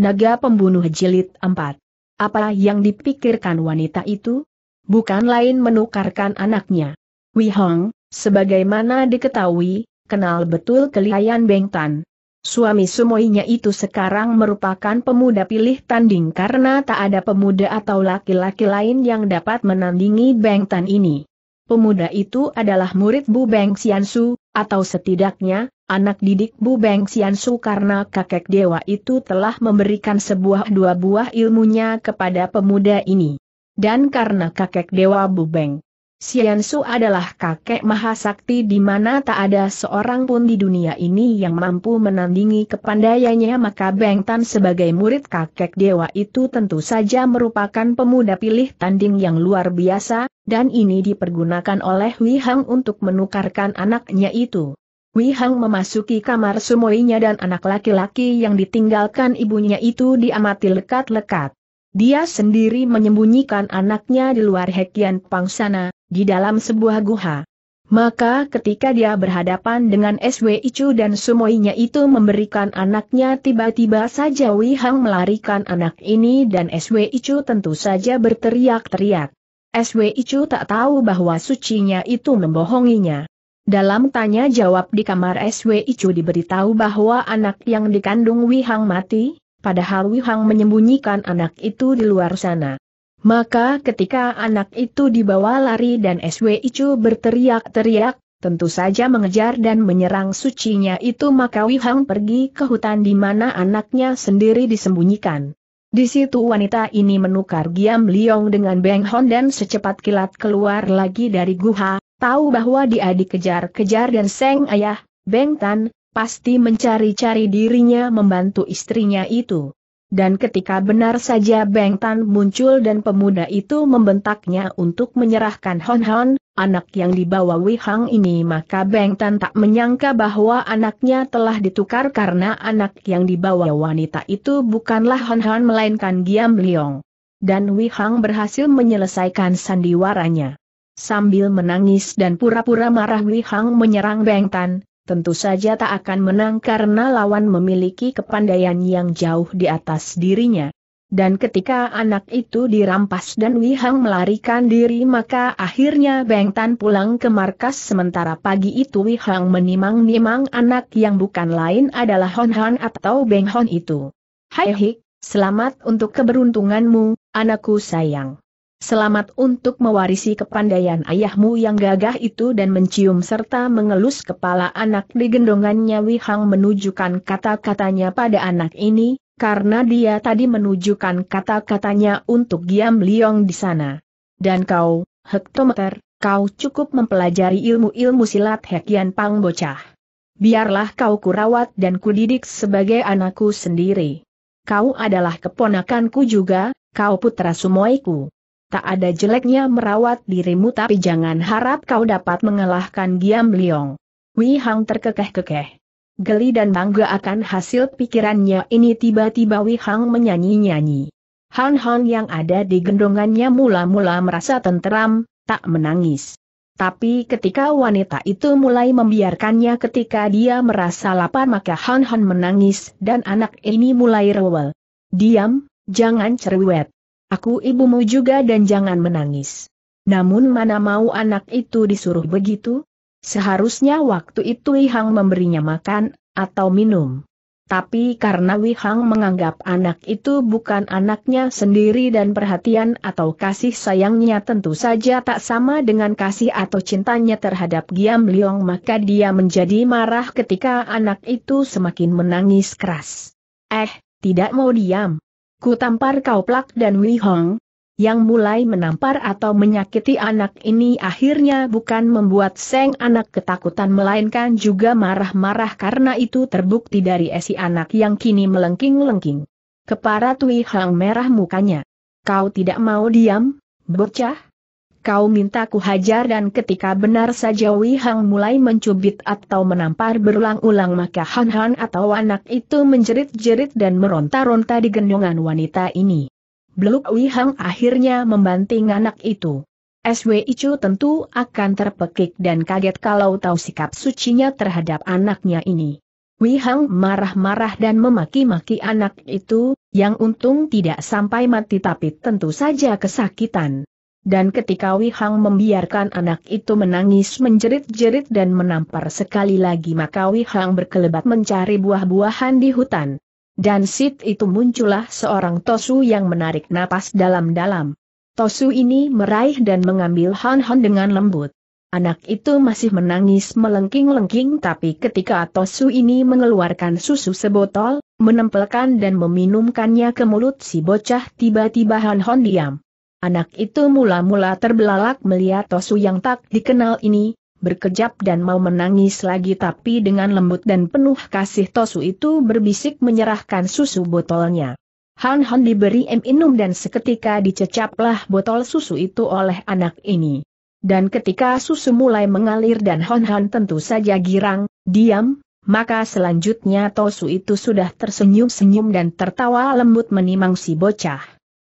Naga Pembunuh Jilid 4 Apa yang dipikirkan wanita itu? Bukan lain menukarkan anaknya. Wei Hong, sebagaimana diketahui, kenal betul kelihayan Beng Tan. Suami sumoinya itu sekarang merupakan pemuda pilih tanding karena tak ada pemuda atau laki-laki lain yang dapat menandingi Beng Tan ini. Pemuda itu adalah murid Bu Beng Xiansu, atau setidaknya, anak didik Bu Beng Xiansu karena kakek dewa itu telah memberikan sebuah dua buah ilmunya kepada pemuda ini. Dan karena kakek dewa Bu Beng Xiansu adalah kakek mahasakti di mana tak ada seorang pun di dunia ini yang mampu menandingi kepandaiannya maka Beng Tan sebagai murid kakek dewa itu tentu saja merupakan pemuda pilih tanding yang luar biasa, dan ini dipergunakan oleh Wi Hang untuk menukarkan anaknya itu. Wei Hang memasuki kamar sumoinya dan anak laki-laki yang ditinggalkan ibunya itu diamati lekat-lekat. Dia sendiri menyembunyikan anaknya di luar Hekian Pangsana, di dalam sebuah guha. Maka ketika dia berhadapan dengan SW Ichu dan sumoinya itu memberikan anaknya tiba-tiba saja Wei Hang melarikan anak ini dan SW Ichu tentu saja berteriak-teriak. SW Ichu tak tahu bahwa sucinya itu membohonginya. Dalam tanya jawab di kamar SW Icu diberitahu bahwa anak yang dikandung Wihang mati, padahal Wihang menyembunyikan anak itu di luar sana. Maka ketika anak itu dibawa lari dan SW Icu berteriak-teriak, tentu saja mengejar dan menyerang sucinya itu maka Wihang pergi ke hutan di mana anaknya sendiri disembunyikan. Di situ wanita ini menukar Giam Liong dengan Beng Hon dan secepat kilat keluar lagi dari guha, tahu bahwa dia dikejar-kejar dan Seng Ayah, Beng Tan, pasti mencari-cari dirinya membantu istrinya itu. Dan ketika benar saja Beng Tan muncul dan pemuda itu membentaknya untuk menyerahkan Hon Hon, anak yang dibawa Wei Hang ini maka Beng Tan tak menyangka bahwa anaknya telah ditukar karena anak yang dibawa wanita itu bukanlah Hon Hon melainkan Giam Liong. Dan Wei Hang berhasil menyelesaikan sandiwaranya. Sambil menangis dan pura-pura marah Wei Hang menyerang Beng Tan, tentu saja tak akan menang karena lawan memiliki kepandaian yang jauh di atas dirinya. Dan ketika anak itu dirampas dan Wei Hang melarikan diri maka akhirnya Beng Tan pulang ke markas sementara pagi itu Wei Hang menimang-nimang anak yang bukan lain adalah Hon Han atau Beng Hon itu. Hai Hik, selamat untuk keberuntunganmu, anakku sayang. Selamat untuk mewarisi kepandaian ayahmu yang gagah itu dan mencium serta mengelus kepala anak di gendongannya Wihang menunjukkan kata-katanya pada anak ini, karena dia tadi menunjukkan kata-katanya untuk Giam Liong di sana. Dan kau, hektometer, kau cukup mempelajari ilmu-ilmu silat Hekian Pang bocah. Biarlah kau kurawat dan kudidik sebagai anakku sendiri. Kau adalah keponakanku juga, kau putra sumoiku. Tak ada jeleknya merawat dirimu tapi jangan harap kau dapat mengalahkan Giam Liong. Wei Hang terkekeh-kekeh. Geli dan bangga akan hasil pikirannya ini tiba-tiba Wei Hang menyanyi-nyanyi. Han-Han yang ada di gendongannya mula-mula merasa tenteram, tak menangis. Tapi ketika wanita itu mulai membiarkannya ketika dia merasa lapar maka Han-Han menangis dan anak ini mulai rewel. Diam, jangan cerewet. Aku ibumu juga dan jangan menangis. Namun mana mau anak itu disuruh begitu? Seharusnya waktu itu Wihang memberinya makan, atau minum. Tapi karena Wihang menganggap anak itu bukan anaknya sendiri dan perhatian atau kasih sayangnya tentu saja tak sama dengan kasih atau cintanya terhadap Giam Liong maka dia menjadi marah ketika anak itu semakin menangis keras. Eh, tidak mau diam. Ku tampar kau plak dan Wei Hong, yang mulai menampar atau menyakiti anak ini akhirnya bukan membuat Seng anak ketakutan melainkan juga marah-marah karena itu terbukti dari esi anak yang kini melengking-lengking. Keparat Wei Hong merah mukanya. Kau tidak mau diam, bocah? Kau minta ku hajar dan ketika benar saja Wei Hang mulai mencubit atau menampar berulang-ulang maka Han Han atau anak itu menjerit-jerit dan meronta-ronta di gendongan wanita ini. Beluk Wei Hang akhirnya membanting anak itu. SW Ichu tentu akan terpekik dan kaget kalau tahu sikap sucinya terhadap anaknya ini. Wei Hang marah-marah dan memaki-maki anak itu, yang untung tidak sampai mati tapi tentu saja kesakitan. Dan ketika Wei Hang membiarkan anak itu menangis menjerit-jerit dan menampar sekali lagi maka Wei Hang berkelebat mencari buah-buahan di hutan. Dan sit itu muncullah seorang Tosu yang menarik napas dalam-dalam. Tosu ini meraih dan mengambil Han Han dengan lembut. Anak itu masih menangis melengking-lengking tapi ketika Tosu ini mengeluarkan susu sebotol, menempelkan dan meminumkannya ke mulut si bocah tiba-tiba Han Hon diam. Anak itu mula-mula terbelalak melihat Tosu yang tak dikenal ini, berkejap dan mau menangis lagi tapi dengan lembut dan penuh kasih Tosu itu berbisik menyerahkan susu botolnya. Han Han diberi minum dan seketika dicecaplah botol susu itu oleh anak ini. Dan ketika susu mulai mengalir dan Hon Hon tentu saja girang, diam, maka selanjutnya Tosu itu sudah tersenyum-senyum dan tertawa lembut menimang si bocah.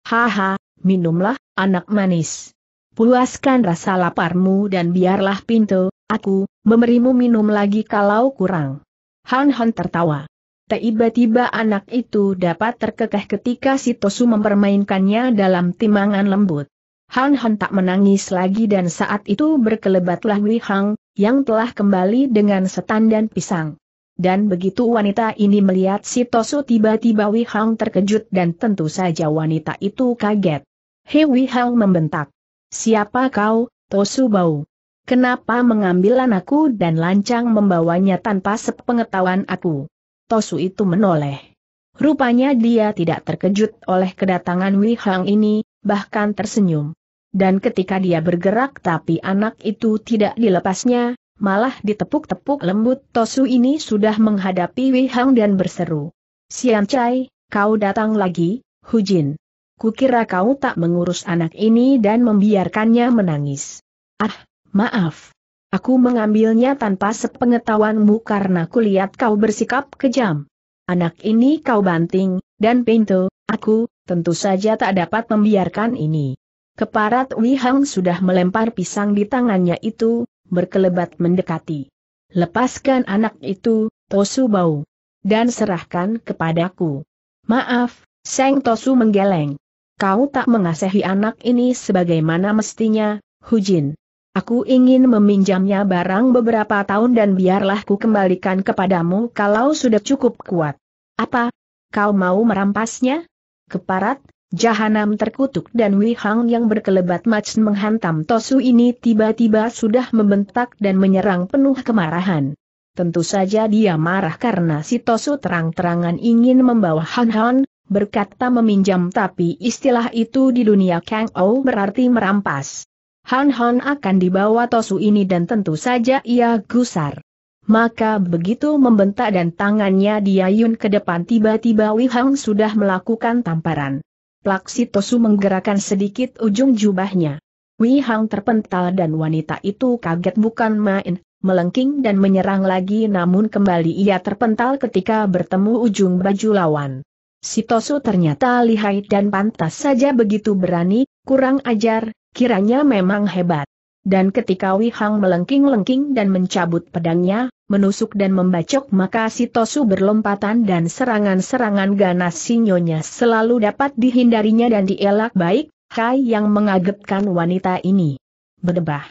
Haha, minumlah, anak manis. Puaskan rasa laparmu dan biarlah pintu, aku, memberimu minum lagi kalau kurang. Han Han tertawa. Tiba-tiba anak itu dapat terkekeh ketika si Tosu mempermainkannya dalam timangan lembut. Han Han tak menangis lagi dan saat itu berkelebatlah Wei Hang, yang telah kembali dengan setan dan pisang. Dan begitu wanita ini melihat si Tosu tiba-tiba Wei Hang terkejut dan tentu saja wanita itu kaget. Hei Wei Hang membentak. Siapa kau, Tosu Bau? Kenapa mengambil anakku dan lancang membawanya tanpa sepengetahuan aku? Tosu itu menoleh. Rupanya dia tidak terkejut oleh kedatangan Wei Hang ini, bahkan tersenyum. Dan ketika dia bergerak tapi anak itu tidak dilepasnya, malah ditepuk-tepuk lembut Tosu ini sudah menghadapi Wei Hang dan berseru. Sian Chai, kau datang lagi, Hujin. Kukira kau tak mengurus anak ini dan membiarkannya menangis. Ah, maaf. Aku mengambilnya tanpa sepengetahuanmu karena kulihat kau bersikap kejam. Anak ini kau banting, dan pintu, aku, tentu saja tak dapat membiarkan ini. Keparat Wei Hang sudah melempar pisang di tangannya itu, berkelebat mendekati. Lepaskan anak itu, Tosu Bau. Dan serahkan kepadaku. Maaf, Seng Tosu menggeleng. Kau tak mengasihi anak ini sebagaimana mestinya, Hujin. Aku ingin meminjamnya barang beberapa tahun dan biarlah ku kembalikan kepadamu kalau sudah cukup kuat. Apa? Kau mau merampasnya? Keparat, Jahanam terkutuk dan Wei Hang yang berkelebat macam menghantam Tosu ini tiba-tiba sudah membentak dan menyerang penuh kemarahan. Tentu saja dia marah karena si Tosu terang-terangan ingin membawa Han Han, berkata meminjam tapi istilah itu di dunia Kang Ou berarti merampas. Han Han akan dibawa Tosu ini dan tentu saja ia gusar. Maka begitu membentak dan tangannya diayun ke depan tiba-tiba Wei Hang sudah melakukan tamparan. Plak Tosu menggerakkan sedikit ujung jubahnya. Wei Hang terpental dan wanita itu kaget bukan main, melengking dan menyerang lagi namun kembali ia terpental ketika bertemu ujung baju lawan. Si Tosu ternyata lihai dan pantas saja begitu berani, kurang ajar, kiranya memang hebat. Dan ketika Wei Hang melengking-lengking dan mencabut pedangnya, menusuk dan membacok maka si Tosu berlompatan dan serangan-serangan ganas sinyonya selalu dapat dihindarinya dan dielak baik, Hai yang mengagetkan wanita ini. Berdebah.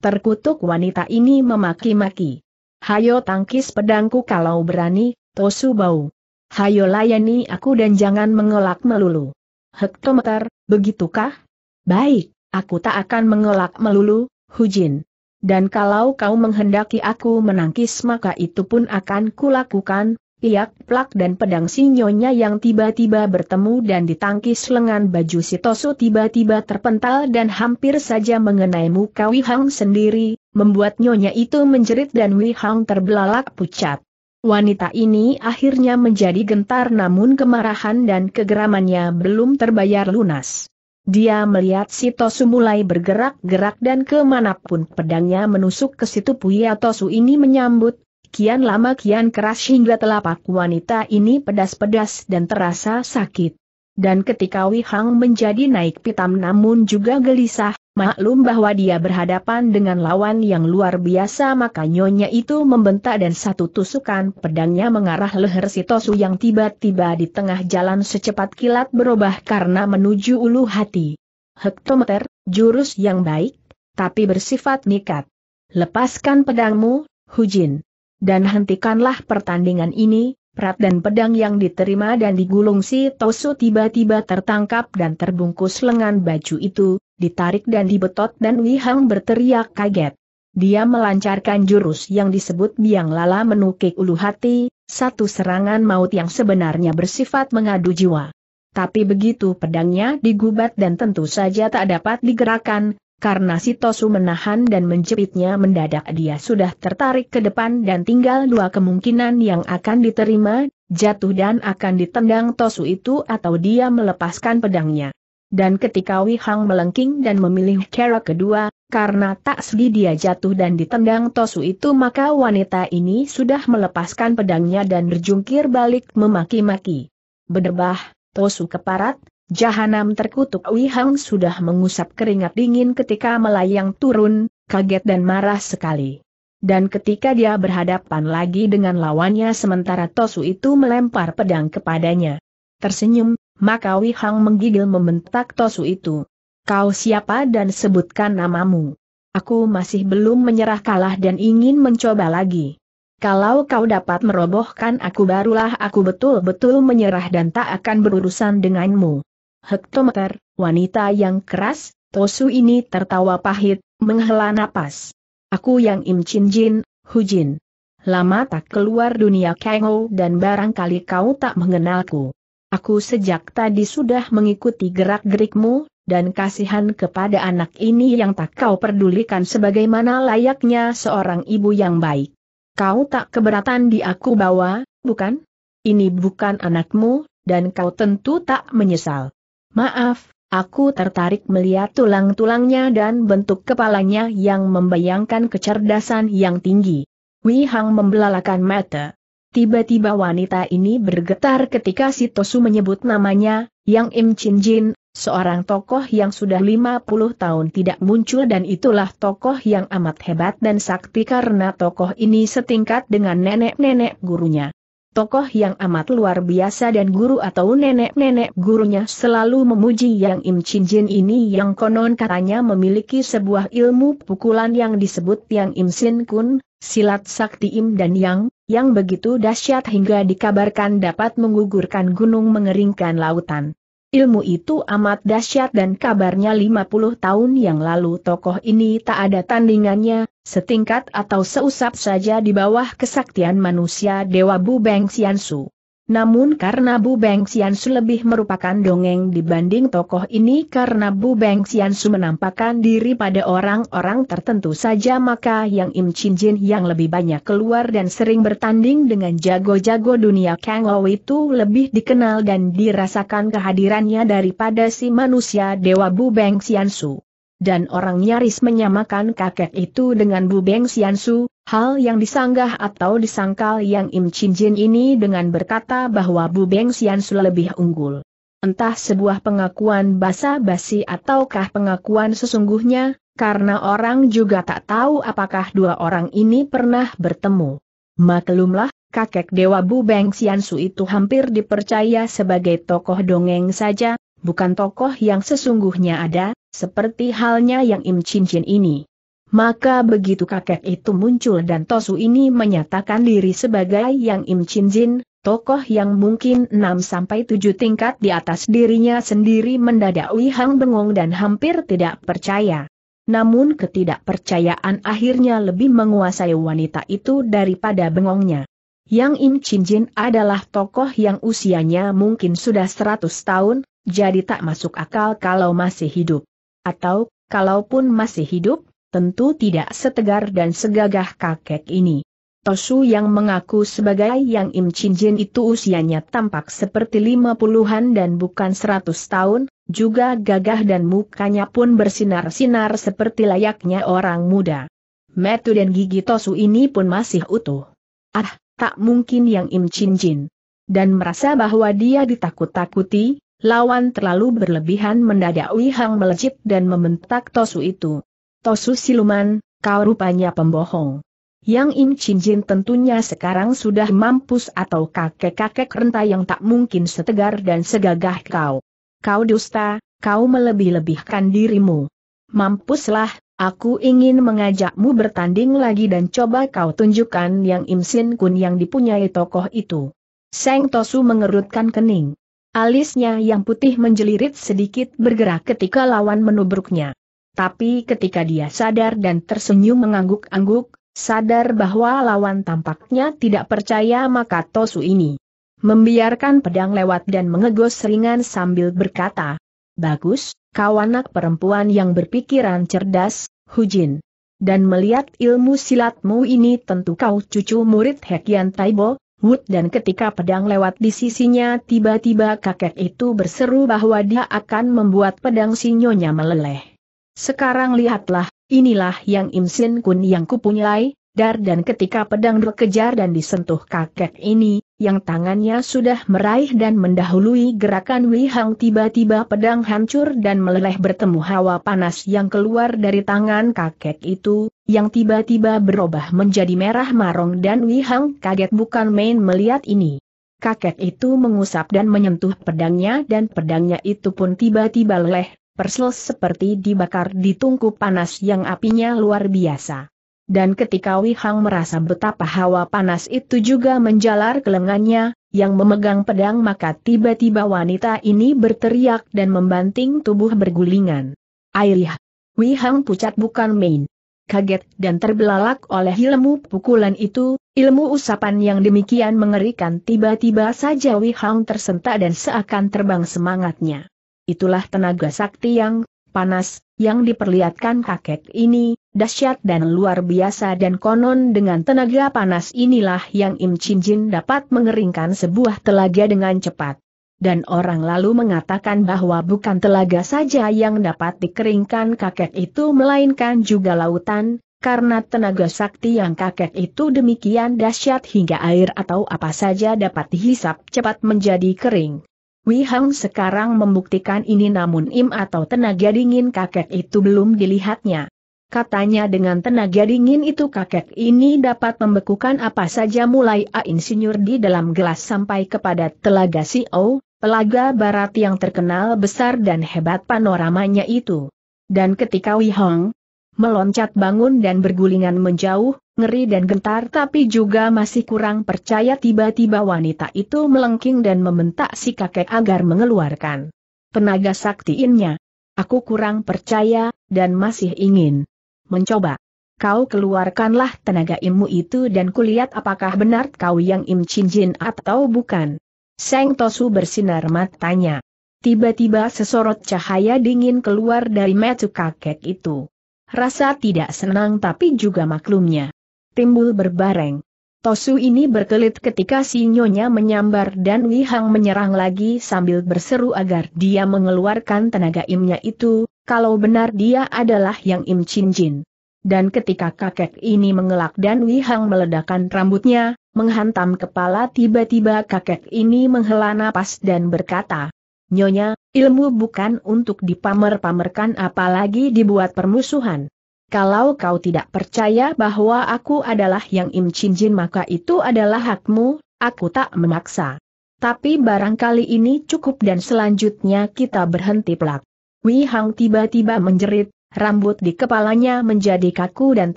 Terkutuk wanita ini memaki-maki. Hayo tangkis pedangku kalau berani, Tosu bau. Hayo layani aku dan jangan mengelak melulu. Hektometer, begitukah? Baik, aku tak akan mengelak melulu, Hujin. Dan kalau kau menghendaki aku menangkis maka itu pun akan kulakukan, piak plak dan pedang sinyonya yang tiba-tiba bertemu dan ditangkis lengan baju si Tosu tiba-tiba terpental dan hampir saja mengenai muka Wihang sendiri, membuat nyonya itu menjerit dan Wihang terbelalak pucat. Wanita ini akhirnya menjadi gentar namun kemarahan dan kegeramannya belum terbayar lunas. Dia melihat si Tosu mulai bergerak-gerak dan ke mana pun pedangnya menusuk ke situ Puya Tosu ini menyambut, kian lama kian keras hingga telapak wanita ini pedas-pedas dan terasa sakit. Dan ketika Wihang menjadi naik pitam namun juga gelisah, Maklum bahwa dia berhadapan dengan lawan yang luar biasa maka nyonya itu membentak dan satu tusukan pedangnya mengarah leher si Tosu yang tiba-tiba di tengah jalan secepat kilat berubah karena menuju ulu hati. Hektometer, jurus yang baik, tapi bersifat nikat. Lepaskan pedangmu, Hujin. Dan hentikanlah pertandingan ini, Prat dan pedang yang diterima dan digulung si Tosu tiba-tiba tertangkap dan terbungkus lengan baju itu, ditarik dan dibetot dan Wihang berteriak kaget. Dia melancarkan jurus yang disebut biang lala menukik ulu hati, satu serangan maut yang sebenarnya bersifat mengadu jiwa. Tapi begitu pedangnya digubat dan tentu saja tak dapat digerakkan, karena si Tosu menahan dan menjepitnya mendadak dia sudah tertarik ke depan dan tinggal dua kemungkinan yang akan diterima, jatuh dan akan ditendang Tosu itu atau dia melepaskan pedangnya. Dan ketika Wei Hang melengking dan memilih cara kedua, karena tak sedi dia jatuh dan ditendang Tosu itu maka wanita ini sudah melepaskan pedangnya dan berjungkir balik memaki-maki. Berdebah, Tosu keparat, jahanam terkutuk Wei Hang sudah mengusap keringat dingin ketika melayang turun, kaget dan marah sekali. Dan ketika dia berhadapan lagi dengan lawannya sementara Tosu itu melempar pedang kepadanya. Tersenyum, maka Wei Hang menggigil membentak Tosu itu. Kau siapa dan sebutkan namamu. Aku masih belum menyerah kalah dan ingin mencoba lagi. Kalau kau dapat merobohkan aku barulah aku betul-betul menyerah dan tak akan berurusan denganmu. Hektometer, wanita yang keras, Tosu ini tertawa pahit, menghela napas. Aku yang Im Chin Jin, Hujin. Lama tak keluar dunia Kengo dan barangkali kau tak mengenalku. Aku sejak tadi sudah mengikuti gerak-gerikmu, dan kasihan kepada anak ini yang tak kau pedulikan sebagaimana layaknya seorang ibu yang baik. Kau tak keberatan di aku bawa, bukan? Ini bukan anakmu, dan kau tentu tak menyesal. Maaf, aku tertarik melihat tulang-tulangnya dan bentuk kepalanya yang membayangkan kecerdasan yang tinggi. Wei Hang membelalakan mata. Tiba-tiba wanita ini bergetar ketika si Tosu menyebut namanya, Yang Im Chin Jin, seorang tokoh yang sudah 50 tahun tidak muncul dan itulah tokoh yang amat hebat dan sakti karena tokoh ini setingkat dengan nenek-nenek gurunya. Tokoh yang amat luar biasa dan guru atau nenek-nenek gurunya selalu memuji Yang Im Chin Jin ini yang konon katanya memiliki sebuah ilmu pukulan yang disebut Yang Im Sin Kun, silat sakti Im dan Yang, yang begitu dahsyat hingga dikabarkan dapat menggugurkan gunung mengeringkan lautan. Ilmu itu amat dahsyat dan kabarnya 50 tahun yang lalu tokoh ini tak ada tandingannya, setingkat atau seusap saja di bawah kesaktian manusia Dewa Bu Beng Xiansu. Namun karena Bu Beng Xiansu lebih merupakan dongeng dibanding tokoh ini karena Bu Beng Xiansu menampakkan diri pada orang-orang tertentu saja maka yang Im Chin Jin yang lebih banyak keluar dan sering bertanding dengan jago-jago dunia Kang Lo itu lebih dikenal dan dirasakan kehadirannya daripada si manusia Dewa Bu Beng Xiansu. Dan orang nyaris menyamakan kakek itu dengan Bu Beng Xiansu, hal yang disanggah atau disangkal yang Im Chin Jin ini dengan berkata bahwa Bu Beng Xiansu lebih unggul. Entah sebuah pengakuan basa-basi ataukah pengakuan sesungguhnya, karena orang juga tak tahu apakah dua orang ini pernah bertemu. Maklumlah, kakek Dewa Bu Beng Xiansu itu hampir dipercaya sebagai tokoh dongeng saja, bukan tokoh yang sesungguhnya ada, seperti halnya yang Im Chin Chin ini. Maka begitu kakek itu muncul dan Tosu ini menyatakan diri sebagai yang Im Chin Jin, tokoh yang mungkin 6-7 tingkat di atas dirinya sendiri mendadak Wei Hang bengong dan hampir tidak percaya. Namun ketidakpercayaan akhirnya lebih menguasai wanita itu daripada bengongnya. Yang Im Chin Jin adalah tokoh yang usianya mungkin sudah 100 tahun, jadi tak masuk akal kalau masih hidup atau, kalaupun masih hidup, tentu tidak setegar dan segagah kakek ini. Tosu yang mengaku sebagai Yang Im Chin Jin itu usianya tampak seperti lima puluhan dan bukan seratus tahun, juga gagah dan mukanya pun bersinar-sinar seperti layaknya orang muda. Metu dan gigi Tosu ini pun masih utuh. Ah, tak mungkin Yang Im Chin Jin. Dan merasa bahwa dia ditakut-takuti, lawan terlalu berlebihan mendadak Wei Hang melejit dan membentak Tosu itu. Tosu siluman, kau rupanya pembohong. Yang Im Chin Jin tentunya sekarang sudah mampus atau kakek-kakek renta yang tak mungkin setegar dan segagah kau. Kau dusta, kau melebih-lebihkan dirimu. Mampuslah, aku ingin mengajakmu bertanding lagi dan coba kau tunjukkan yang Im Sin Kun yang dipunyai tokoh itu. Seng Tosu mengerutkan kening. Alisnya yang putih menjelirit sedikit bergerak ketika lawan menubruknya. Tapi ketika dia sadar dan tersenyum mengangguk-angguk, sadar bahwa lawan tampaknya tidak percaya maka Tosu ini membiarkan pedang lewat dan mengegos ringan sambil berkata, Bagus, kau anak perempuan yang berpikiran cerdas, Hujin. Dan melihat ilmu silatmu ini tentu kau cucu murid Hekian Taibo, Wood dan ketika pedang lewat di sisinya tiba-tiba kakek itu berseru bahwa dia akan membuat pedang sinyonya meleleh. Sekarang lihatlah, inilah yang Im Sin Kun yang kupunyai, dar dan ketika pedang berkejar dan disentuh kakek ini, yang tangannya sudah meraih dan mendahului gerakan Wei Hang tiba-tiba pedang hancur dan meleleh bertemu hawa panas yang keluar dari tangan kakek itu, yang tiba-tiba berubah menjadi merah marong dan Wei Hang kaget bukan main melihat ini. Kakek itu mengusap dan menyentuh pedangnya dan pedangnya itu pun tiba-tiba leleh, persel seperti dibakar di tungku panas yang apinya luar biasa. Dan ketika Wei Hang merasa betapa hawa panas itu juga menjalar ke lengannya, yang memegang pedang maka tiba-tiba wanita ini berteriak dan membanting tubuh bergulingan. Airih! Wei Hang pucat bukan main. Kaget dan terbelalak oleh ilmu pukulan itu, ilmu usapan yang demikian mengerikan tiba-tiba saja Wei Hang tersentak dan seakan terbang semangatnya. Itulah tenaga sakti yang panas, yang diperlihatkan kakek ini, dahsyat dan luar biasa dan konon dengan tenaga panas inilah yang Im Chin Jin dapat mengeringkan sebuah telaga dengan cepat. Dan orang lalu mengatakan bahwa bukan telaga saja yang dapat dikeringkan kakek itu melainkan juga lautan, karena tenaga sakti yang kakek itu demikian dahsyat hingga air atau apa saja dapat dihisap cepat menjadi kering. Wei Hang sekarang membuktikan ini namun im atau tenaga dingin kakek itu belum dilihatnya. Katanya dengan tenaga dingin itu kakek ini dapat membekukan apa saja mulai A insinyur di dalam gelas sampai kepada telaga O, telaga barat yang terkenal besar dan hebat panoramanya itu. Dan ketika Wei Hong meloncat bangun dan bergulingan menjauh, ngeri dan gentar tapi juga masih kurang percaya tiba-tiba wanita itu melengking dan membentak si kakek agar mengeluarkan tenaga saktiinnya. Aku kurang percaya, dan masih ingin mencoba. Kau keluarkanlah tenaga ilmu itu dan kulihat apakah benar kau yang Im Chin Jin atau bukan. Seng Tosu bersinar matanya. Tiba-tiba sesorot cahaya dingin keluar dari mata kakek itu. Rasa tidak senang tapi juga maklumnya timbul berbareng. Tosu ini berkelit ketika si nyonya menyambar dan Wi Hang menyerang lagi sambil berseru agar dia mengeluarkan tenaga imnya itu, kalau benar dia adalah yang Im Chin Jin. Dan ketika kakek ini mengelak dan Wi Hang meledakkan rambutnya, menghantam kepala tiba-tiba kakek ini menghela napas dan berkata, Nyonya, ilmu bukan untuk dipamer-pamerkan apalagi dibuat permusuhan. Kalau kau tidak percaya bahwa aku adalah yang Im Chin Jin maka itu adalah hakmu, aku tak memaksa. Tapi barangkali ini cukup dan selanjutnya kita berhenti pelak. Wei Hang tiba-tiba menjerit, rambut di kepalanya menjadi kaku dan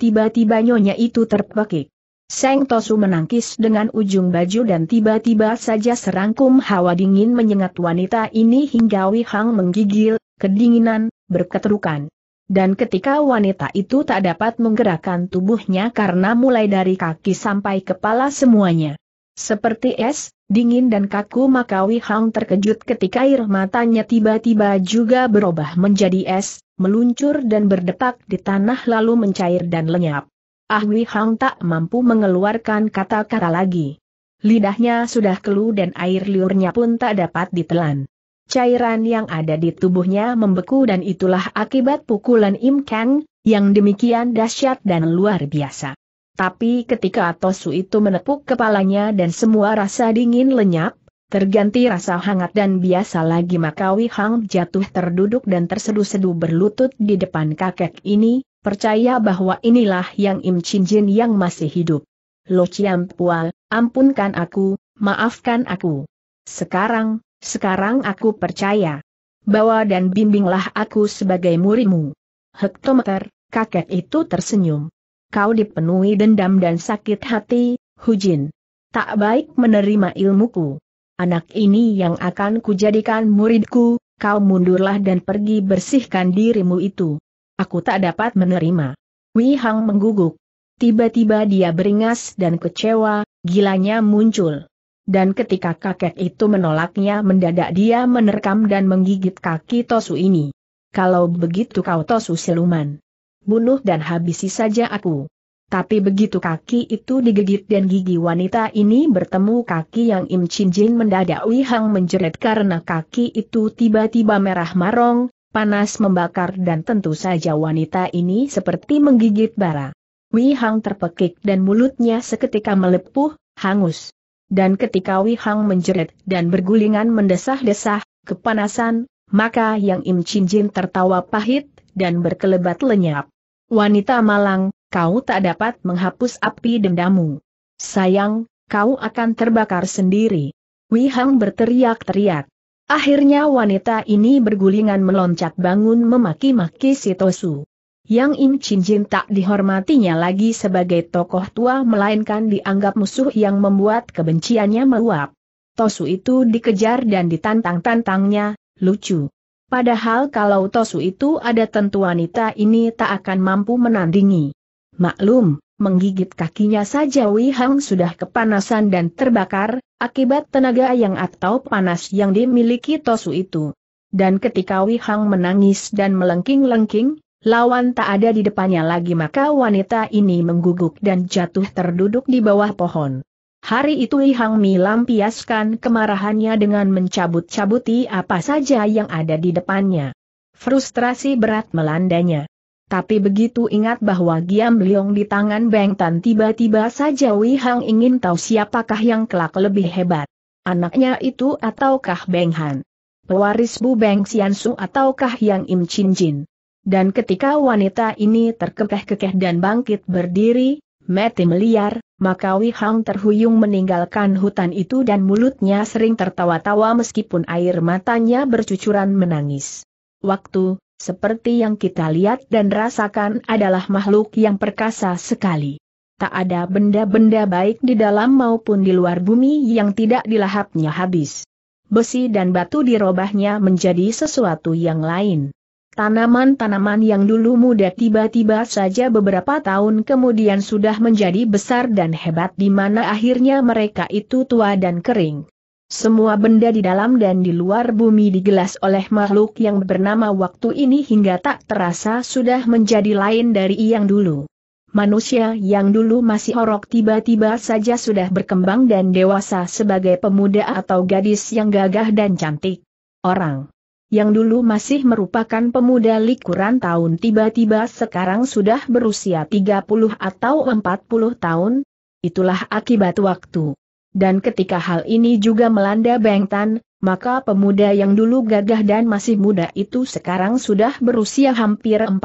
tiba-tiba nyonya itu terpekik. Seng Tosu menangkis dengan ujung baju dan tiba-tiba saja serangkum hawa dingin menyengat wanita ini hingga Wei Hang menggigil, kedinginan, berketerukan. Dan ketika wanita itu tak dapat menggerakkan tubuhnya karena mulai dari kaki sampai kepala semuanya. Seperti es, dingin dan kaku maka Wei Hang terkejut ketika air matanya tiba-tiba juga berubah menjadi es, meluncur dan berdetak di tanah lalu mencair dan lenyap. Ah Hang tak mampu mengeluarkan kata-kata lagi. Lidahnya sudah keluh dan air liurnya pun tak dapat ditelan. Cairan yang ada di tubuhnya membeku dan itulah akibat pukulan Im Kang, yang demikian dahsyat dan luar biasa. Tapi ketika Tosu itu menepuk kepalanya dan semua rasa dingin lenyap, terganti rasa hangat dan biasa lagi maka Hang jatuh terduduk dan terseduh-seduh berlutut di depan kakek ini, percaya bahwa inilah yang Im Chin Jin yang masih hidup. Lo Chiam Pua, ampunkan aku, maafkan aku. Sekarang, sekarang aku percaya. Bawa dan bimbinglah aku sebagai muridmu. Hektometer, kakek itu tersenyum. Kau dipenuhi dendam dan sakit hati, Hujin. Tak baik menerima ilmuku. Anak ini yang akan kujadikan muridku, kau mundurlah dan pergi bersihkan dirimu itu. Aku tak dapat menerima. Wei Hang mengguguk. Tiba-tiba dia beringas dan kecewa, gilanya muncul. Dan ketika kakek itu menolaknya mendadak dia menerkam dan menggigit kaki Tosu ini. Kalau begitu kau Tosu siluman. Bunuh dan habisi saja aku. Tapi begitu kaki itu digigit dan gigi wanita ini bertemu kaki yang Im Chin Jin mendadak Wihang menjerit karena kaki itu tiba-tiba merah marong, panas membakar dan tentu saja wanita ini seperti menggigit bara. Wihang terpekik dan mulutnya seketika melepuh, hangus. Dan ketika Wei Hang menjerit dan bergulingan mendesah-desah, kepanasan, maka yang Im Chin Jin tertawa pahit, dan berkelebat lenyap. Wanita malang, kau tak dapat menghapus api dendamu. Sayang, kau akan terbakar sendiri. Wei Hang berteriak-teriak. Akhirnya wanita ini bergulingan meloncat bangun memaki-maki si Tosu. Yang Im Chin Jin tak dihormatinya lagi sebagai tokoh tua melainkan dianggap musuh yang membuat kebenciannya meluap. Tosu itu dikejar dan ditantang-tantangnya, lucu. Padahal kalau Tosu itu ada tentu wanita ini tak akan mampu menandingi. Maklum, menggigit kakinya saja Wei Hang sudah kepanasan dan terbakar, akibat tenaga yang atau panas yang dimiliki Tosu itu. Dan ketika Wei Hang menangis dan melengking-lengking, Lawan tak ada di depannya lagi maka wanita ini mengguguk dan jatuh terduduk di bawah pohon. Hari itu Li Hang Mi lampiaskan kemarahannya dengan mencabut-cabuti apa saja yang ada di depannya. Frustrasi berat melandanya. Tapi begitu ingat bahwa Giam Liong di tangan Beng Tan tiba-tiba saja Wei Hang ingin tahu siapakah yang kelak lebih hebat. Anaknya itu ataukah Beng Han? Pewaris Bu Beng Su ataukah yang Im Chin Jin? Dan ketika wanita ini terkekeh-kekeh dan bangkit berdiri, mati meliar, maka Wei Hang terhuyung meninggalkan hutan itu dan mulutnya sering tertawa-tawa meskipun air matanya bercucuran menangis. Waktu, seperti yang kita lihat dan rasakan adalah makhluk yang perkasa sekali. Tak ada benda-benda baik di dalam maupun di luar bumi yang tidak dilahapnya habis. Besi dan batu dirobahnya menjadi sesuatu yang lain. Tanaman-tanaman yang dulu muda tiba-tiba saja beberapa tahun kemudian sudah menjadi besar dan hebat di mana akhirnya mereka itu tua dan kering. Semua benda di dalam dan di luar bumi digelas oleh makhluk yang bernama waktu ini hingga tak terasa sudah menjadi lain dari yang dulu. Manusia yang dulu masih horok tiba-tiba saja sudah berkembang dan dewasa sebagai pemuda atau gadis yang gagah dan cantik. Orang yang dulu masih merupakan pemuda likuran tahun tiba-tiba sekarang sudah berusia 30 atau 40 tahun? Itulah akibat waktu. Dan ketika hal ini juga melanda Beng Tan, maka pemuda yang dulu gagah dan masih muda itu sekarang sudah berusia hampir 40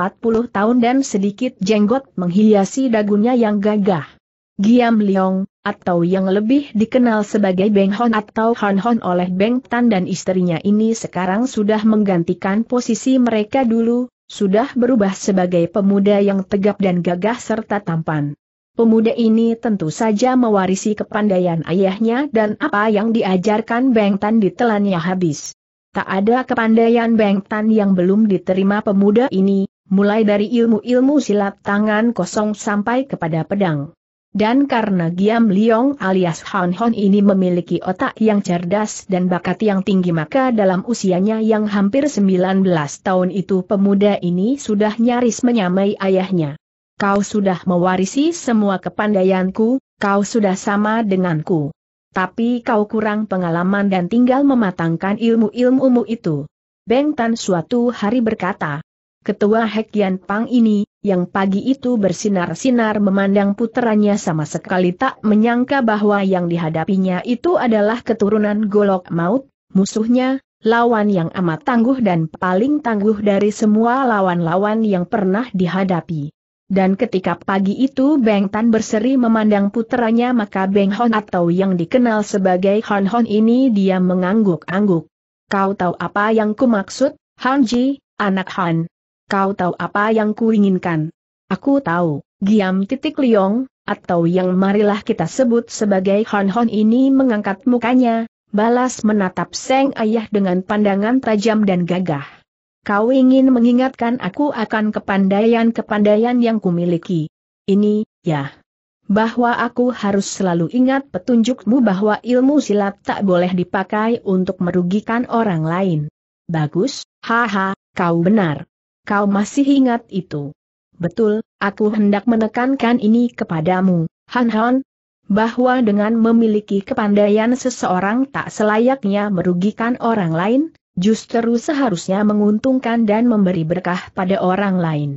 tahun dan sedikit jenggot menghiasi dagunya yang gagah. Giam Liong, atau yang lebih dikenal sebagai Beng Hon atau Hon Hon oleh Beng Tan dan istrinya ini sekarang sudah menggantikan posisi mereka dulu, sudah berubah sebagai pemuda yang tegap dan gagah serta tampan. Pemuda ini tentu saja mewarisi kepandaian ayahnya dan apa yang diajarkan Beng Tan ditelannya habis. Tak ada kepandaian Beng Tan yang belum diterima pemuda ini, mulai dari ilmu-ilmu silat tangan kosong sampai kepada pedang. Dan karena Giam Liong alias Han Hon ini memiliki otak yang cerdas dan bakat yang tinggi maka dalam usianya yang hampir 19 tahun itu pemuda ini sudah nyaris menyamai ayahnya. Kau sudah mewarisi semua kepandaianku, kau sudah sama denganku. Tapi kau kurang pengalaman dan tinggal mematangkan ilmu-ilmumu itu. Beng Tan suatu hari berkata, ketua Hekian Pang ini, yang pagi itu bersinar-sinar memandang puteranya sama sekali tak menyangka bahwa yang dihadapinya itu adalah keturunan golok maut, musuhnya, lawan yang amat tangguh dan paling tangguh dari semua lawan-lawan yang pernah dihadapi. Dan ketika pagi itu Beng Tan berseri memandang puteranya maka Beng Hon atau yang dikenal sebagai Hon Hon ini dia mengangguk-angguk. Kau tahu apa yang ku maksud, Han Ji, anak Han? Kau tahu apa yang ku inginkan? Aku tahu, Giam titik Liong, atau yang marilah kita sebut sebagai Hon Hon ini mengangkat mukanya, balas menatap Seng Ayah dengan pandangan tajam dan gagah. Kau ingin mengingatkan aku akan kepandaian-kepandaian yang kumiliki. Ini, ya. Bahwa aku harus selalu ingat petunjukmu bahwa ilmu silat tak boleh dipakai untuk merugikan orang lain. Bagus, haha, kau benar. Kau masih ingat itu. Betul, aku hendak menekankan ini kepadamu, Han Han, bahwa dengan memiliki kepandaian seseorang tak selayaknya merugikan orang lain, justru seharusnya menguntungkan dan memberi berkah pada orang lain.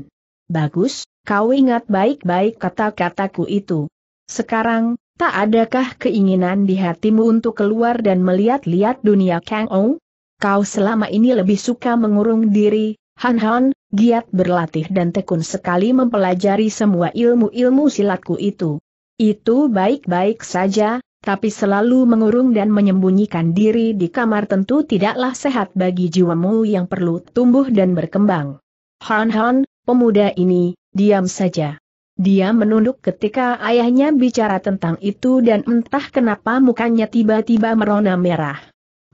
Bagus, kau ingat baik-baik kata-kataku itu. Sekarang, tak adakah keinginan di hatimu untuk keluar dan melihat-lihat dunia Kang Ong? Kau selama ini lebih suka mengurung diri, Han Han, giat berlatih dan tekun sekali mempelajari semua ilmu-ilmu silatku itu. Itu baik-baik saja, tapi selalu mengurung dan menyembunyikan diri di kamar tentu tidaklah sehat bagi jiwamu yang perlu tumbuh dan berkembang. Han Han, pemuda ini, diam saja. Dia menunduk ketika ayahnya bicara tentang itu dan entah kenapa mukanya tiba-tiba merona merah.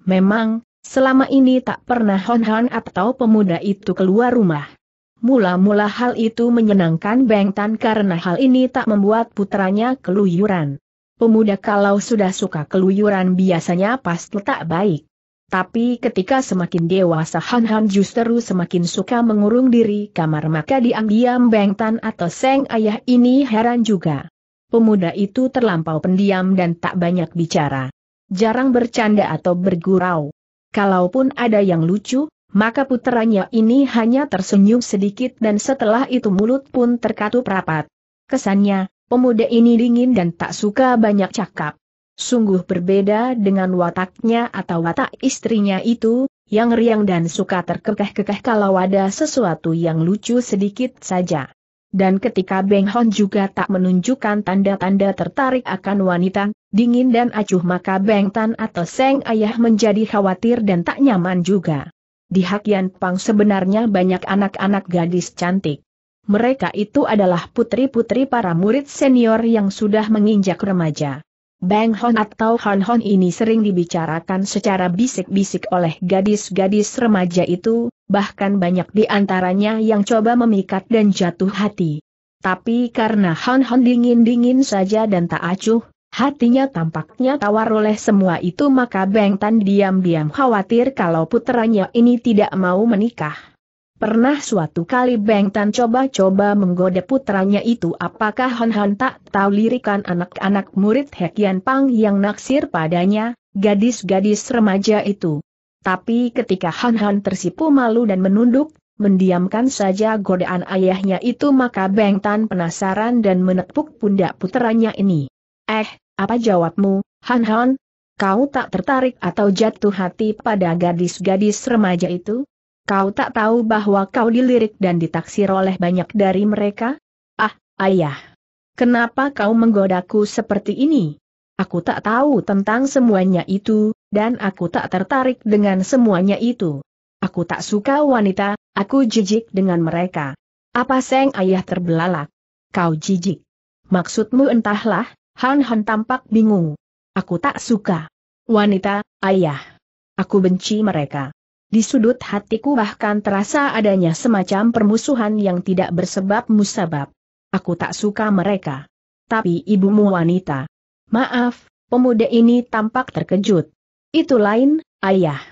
Memang, selama ini tak pernah Han Han atau pemuda itu keluar rumah. Mula-mula hal itu menyenangkan Beng Tan karena hal ini tak membuat putranya keluyuran. Pemuda kalau sudah suka keluyuran biasanya pasti tak baik. Tapi ketika semakin dewasa Han Han justru semakin suka mengurung diri kamar maka diam-diam Beng Tan atau Seng Ayah ini heran juga. Pemuda itu terlampau pendiam dan tak banyak bicara. Jarang bercanda atau bergurau. Kalaupun ada yang lucu, maka puteranya ini hanya tersenyum sedikit dan setelah itu mulut pun terkatup rapat. Kesannya, Pemuda ini dingin dan tak suka banyak cakap. Sungguh berbeda dengan wataknya atau watak istrinya itu, yang riang dan suka terkekeh-kekeh kalau ada sesuatu yang lucu sedikit saja. Dan ketika Beng Hon juga tak menunjukkan tanda-tanda tertarik akan wanita, dingin dan acuh maka Beng Tan atau Seng Ayah menjadi khawatir dan tak nyaman juga. Di Hakian Pang sebenarnya banyak anak-anak gadis cantik. Mereka itu adalah putri-putri para murid senior yang sudah menginjak remaja. Bang Hon atau Hon Hon ini sering dibicarakan secara bisik-bisik oleh gadis-gadis remaja itu, bahkan banyak di antaranya yang coba memikat dan jatuh hati. Tapi karena Hon Hon dingin-dingin saja dan tak acuh, hatinya tampaknya tawar oleh semua itu maka Bang Tan diam-diam khawatir kalau putranya ini tidak mau menikah. Pernah suatu kali Beng Tan coba-coba menggoda putranya itu apakah Han Han tak tahu lirikan anak-anak murid Hekian Pang yang naksir padanya, gadis-gadis remaja itu. Tapi ketika Han Han tersipu malu dan menunduk, mendiamkan saja godaan ayahnya itu maka Beng Tan penasaran dan menepuk pundak putranya ini. Eh, apa jawabmu, Han Han? Kau tak tertarik atau jatuh hati pada gadis-gadis remaja itu? Kau tak tahu bahwa kau dilirik dan ditaksir oleh banyak dari mereka? Ah, ayah. Kenapa kau menggodaku seperti ini? Aku tak tahu tentang semuanya itu, dan aku tak tertarik dengan semuanya itu. Aku tak suka wanita, aku jijik dengan mereka. Apa seng ayah terbelalak? Kau jijik. Maksudmu entahlah, Han Han tampak bingung. Aku tak suka. Wanita, ayah. Aku benci mereka. Di sudut hatiku bahkan terasa adanya semacam permusuhan yang tidak bersebab musabab. Aku tak suka mereka. Tapi ibumu wanita. Maaf, pemuda ini tampak terkejut. Itu lain, ayah.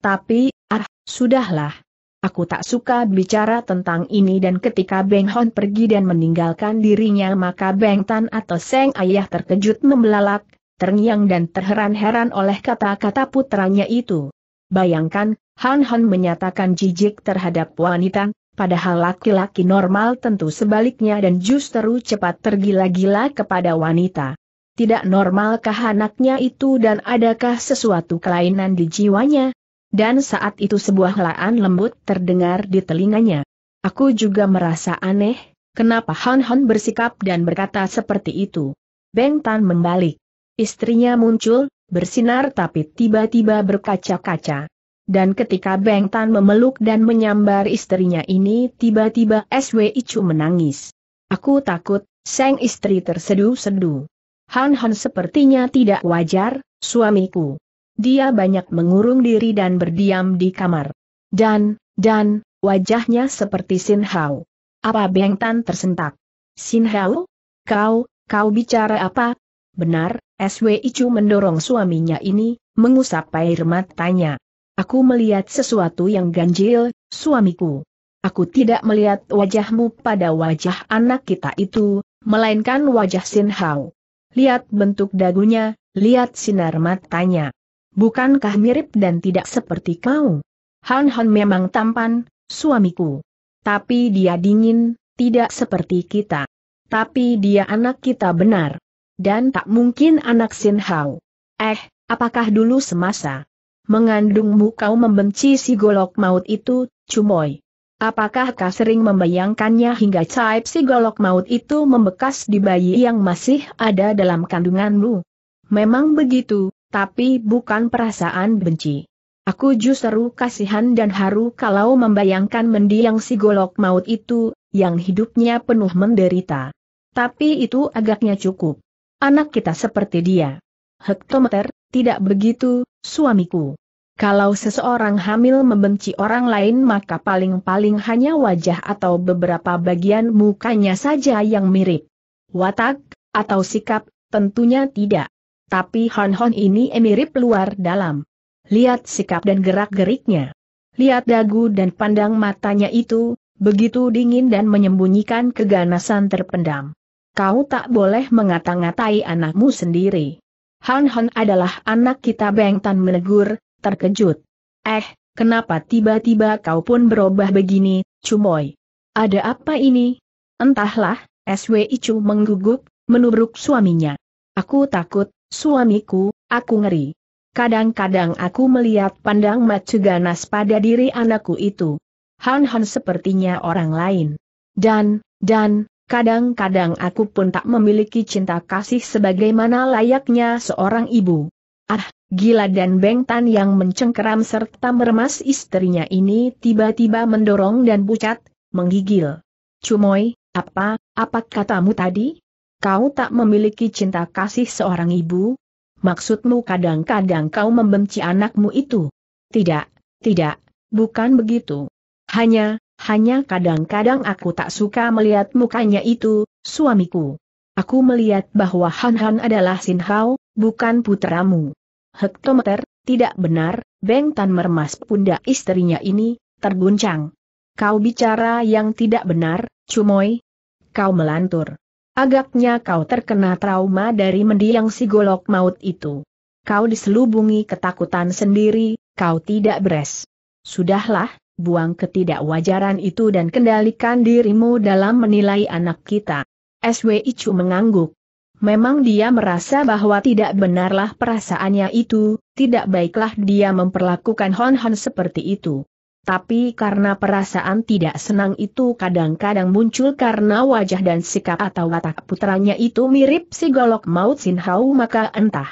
Tapi, ah, sudahlah. Aku tak suka bicara tentang ini dan ketika Beng Hon pergi dan meninggalkan dirinya maka Beng Tan atau Seng Ayah terkejut membelalak, terngiang dan terheran-heran oleh kata-kata putranya itu. Bayangkan, Han Han menyatakan jijik terhadap wanita, padahal laki-laki normal tentu sebaliknya dan justru cepat tergila-gila kepada wanita. Tidak normalkah anaknya itu dan adakah sesuatu kelainan di jiwanya? Dan saat itu sebuah laan lembut terdengar di telinganya. Aku juga merasa aneh, kenapa Han Han bersikap dan berkata seperti itu. Beng Tan membalik. Istrinya muncul, bersinar tapi tiba-tiba berkaca-kaca. Dan ketika Beng Tan memeluk dan menyambar istrinya ini tiba-tiba SW Icu menangis. Aku takut, sang istri tersedu-sedu. Han Han sepertinya tidak wajar, suamiku. Dia banyak mengurung diri dan berdiam di kamar. Dan, dan, wajahnya seperti Sin Hao. Apa Beng Tan tersentak? Sin Hao? Kau, kau bicara apa? Benar, SW Icu mendorong suaminya ini, mengusap air matanya. Aku melihat sesuatu yang ganjil, suamiku. Aku tidak melihat wajahmu pada wajah anak kita itu, melainkan wajah Sin Hao. Lihat bentuk dagunya, lihat sinar matanya. Bukankah mirip dan tidak seperti kau? Han Han memang tampan, suamiku. Tapi dia dingin, tidak seperti kita. Tapi dia anak kita benar. Dan tak mungkin anak Sin Hao. Eh, apakah dulu semasa mengandungmu kau membenci si golok maut itu, Cumoy. Apakah kau sering membayangkannya hingga caip si golok maut itu membekas di bayi yang masih ada dalam kandunganmu? Memang begitu, tapi bukan perasaan benci. Aku justru kasihan dan haru kalau membayangkan mendiang si golok maut itu, yang hidupnya penuh menderita. Tapi itu agaknya cukup. Anak kita seperti dia. Hektometer, tidak begitu, suamiku. Kalau seseorang hamil membenci orang lain maka paling-paling hanya wajah atau beberapa bagian mukanya saja yang mirip. Watak, atau sikap, tentunya tidak. Tapi Hon Hon ini mirip luar dalam. Lihat sikap dan gerak-geriknya. Lihat dagu dan pandang matanya itu, begitu dingin dan menyembunyikan keganasan terpendam. Kau tak boleh mengata-ngatai anakmu sendiri. Han Han adalah anak kita Beng Tan menegur, terkejut. Eh, kenapa tiba-tiba kau pun berubah begini, Cumoy? Ada apa ini? Entahlah, SW Icu mengguguk, menubruk suaminya. Aku takut, suamiku, aku ngeri. Kadang-kadang aku melihat pandang mata ganas pada diri anakku itu. Han Han sepertinya orang lain. Dan, dan, Kadang-kadang aku pun tak memiliki cinta kasih sebagaimana layaknya seorang ibu. Ah, gila dan Beng Tan yang mencengkeram serta meremas istrinya ini tiba-tiba mendorong dan pucat, menggigil. Cumoy, apa, apa katamu tadi? Kau tak memiliki cinta kasih seorang ibu? Maksudmu kadang-kadang kau membenci anakmu itu? Tidak, tidak, bukan begitu. Hanya, hanya kadang-kadang aku tak suka melihat mukanya itu, suamiku. Aku melihat bahwa Han Han adalah Sin Hao, bukan putramu. Hektometer, tidak benar, Beng Tan meremas pundak istrinya ini, terguncang. Kau bicara yang tidak benar, Cumoy. Kau melantur. Agaknya kau terkena trauma dari mendiang si golok maut itu. Kau diselubungi ketakutan sendiri, kau tidak beres. Sudahlah, buang ketidakwajaran itu dan kendalikan dirimu dalam menilai anak kita. SW Icu mengangguk. Memang dia merasa bahwa tidak benarlah perasaannya itu, tidak baiklah dia memperlakukan Hon Hon seperti itu. Tapi karena perasaan tidak senang itu kadang-kadang muncul karena wajah dan sikap atau watak putranya itu mirip si golok maut Sin Hao maka entah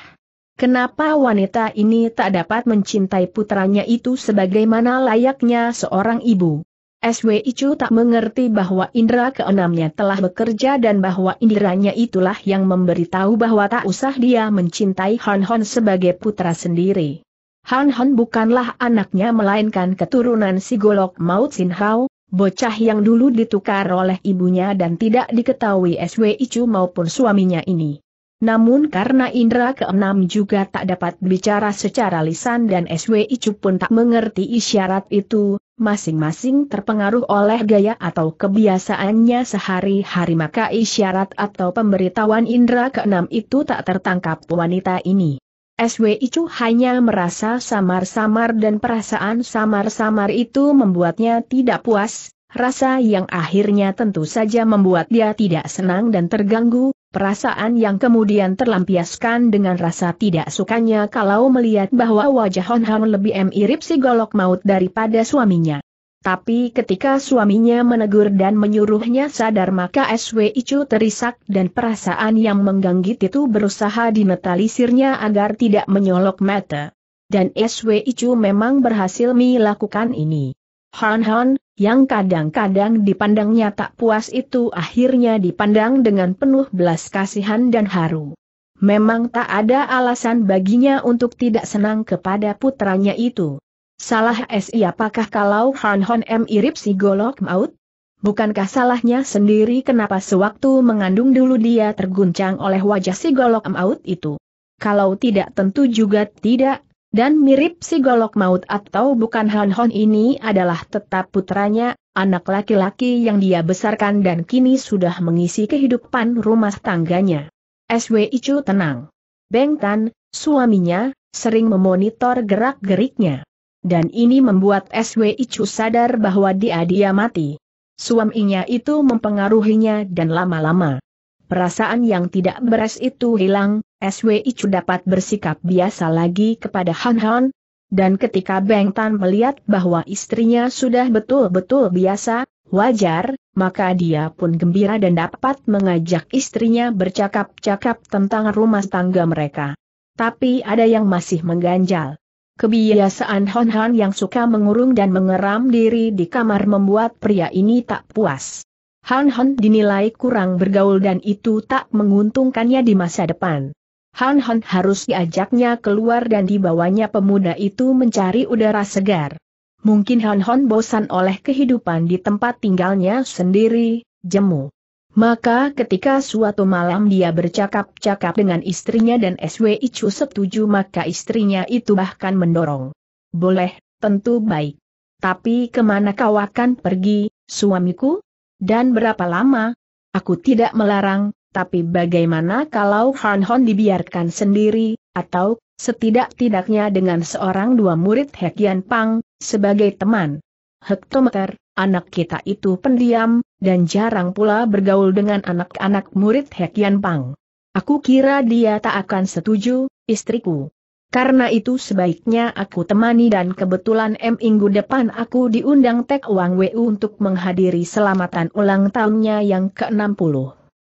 Kenapa wanita ini tak dapat mencintai putranya itu sebagaimana layaknya seorang ibu? SW Icu tak mengerti bahwa indera keenamnya telah bekerja dan bahwa inderanya itulah yang memberitahu bahwa tak usah dia mencintai Han Han sebagai putra sendiri. Han Han bukanlah anaknya melainkan keturunan si golok Maut Sin Hao, bocah yang dulu ditukar oleh ibunya dan tidak diketahui SW Icu maupun suaminya ini. Namun karena indera keenam juga tak dapat bicara secara lisan dan SW Icu pun tak mengerti isyarat itu, masing-masing terpengaruh oleh gaya atau kebiasaannya sehari-hari maka isyarat atau pemberitahuan indera keenam itu tak tertangkap wanita ini. SW Icu hanya merasa samar-samar dan perasaan samar-samar itu membuatnya tidak puas, Rasa yang akhirnya tentu saja membuat dia tidak senang dan terganggu, perasaan yang kemudian terlampiaskan dengan rasa tidak sukanya kalau melihat bahwa wajah Hon Hon lebih mirip si golok maut daripada suaminya. Tapi ketika suaminya menegur dan menyuruhnya sadar maka SW Icu terisak dan perasaan yang mengganggu itu berusaha dinetalisirnya agar tidak menyolok mata. Dan SW Icu memang berhasil melakukan ini. Han Han, yang kadang-kadang dipandangnya tak puas itu akhirnya dipandang dengan penuh belas kasihan dan haru. Memang tak ada alasan baginya untuk tidak senang kepada putranya itu. Salah SI apakah kalau Han Han M irip si golok maut? Bukankah salahnya sendiri kenapa sewaktu mengandung dulu dia terguncang oleh wajah si golok maut itu? Kalau tidak tentu juga tidak, dan mirip si golok maut atau bukan Han Hon ini adalah tetap putranya, anak laki-laki yang dia besarkan dan kini sudah mengisi kehidupan rumah tangganya. SW Icu tenang. Beng Tan, suaminya, sering memonitor gerak-geriknya. Dan ini membuat SW Icu sadar bahwa dia dia mati. Suaminya itu mempengaruhinya dan lama-lama. Perasaan yang tidak beres itu hilang, SW Icu dapat bersikap biasa lagi kepada Han Han, dan ketika Beng Tan melihat bahwa istrinya sudah betul-betul biasa, wajar, maka dia pun gembira dan dapat mengajak istrinya bercakap-cakap tentang rumah tangga mereka. Tapi ada yang masih mengganjal. Kebiasaan Hon Han yang suka mengurung dan mengeram diri di kamar membuat pria ini tak puas. Han Han dinilai kurang bergaul dan itu tak menguntungkannya di masa depan. Han Han harus diajaknya keluar dan dibawanya pemuda itu mencari udara segar. Mungkin Han Han bosan oleh kehidupan di tempat tinggalnya sendiri, jemu. Maka ketika suatu malam dia bercakap-cakap dengan istrinya dan SW Icu setuju maka istrinya itu bahkan mendorong. Boleh, tentu baik. Tapi ke mana kau akan pergi, suamiku? Dan berapa lama? Aku tidak melarang, tapi bagaimana kalau Han Hon dibiarkan sendiri, atau, setidak-tidaknya dengan seorang dua murid Hekian Pang, sebagai teman? Hektometer, anak kita itu pendiam, dan jarang pula bergaul dengan anak-anak murid Hekian Pang. Aku kira dia tak akan setuju, istriku. Karena itu sebaiknya aku temani dan kebetulan M minggu depan aku diundang Tek Wang Wei untuk menghadiri selamatan ulang tahunnya yang ke-60.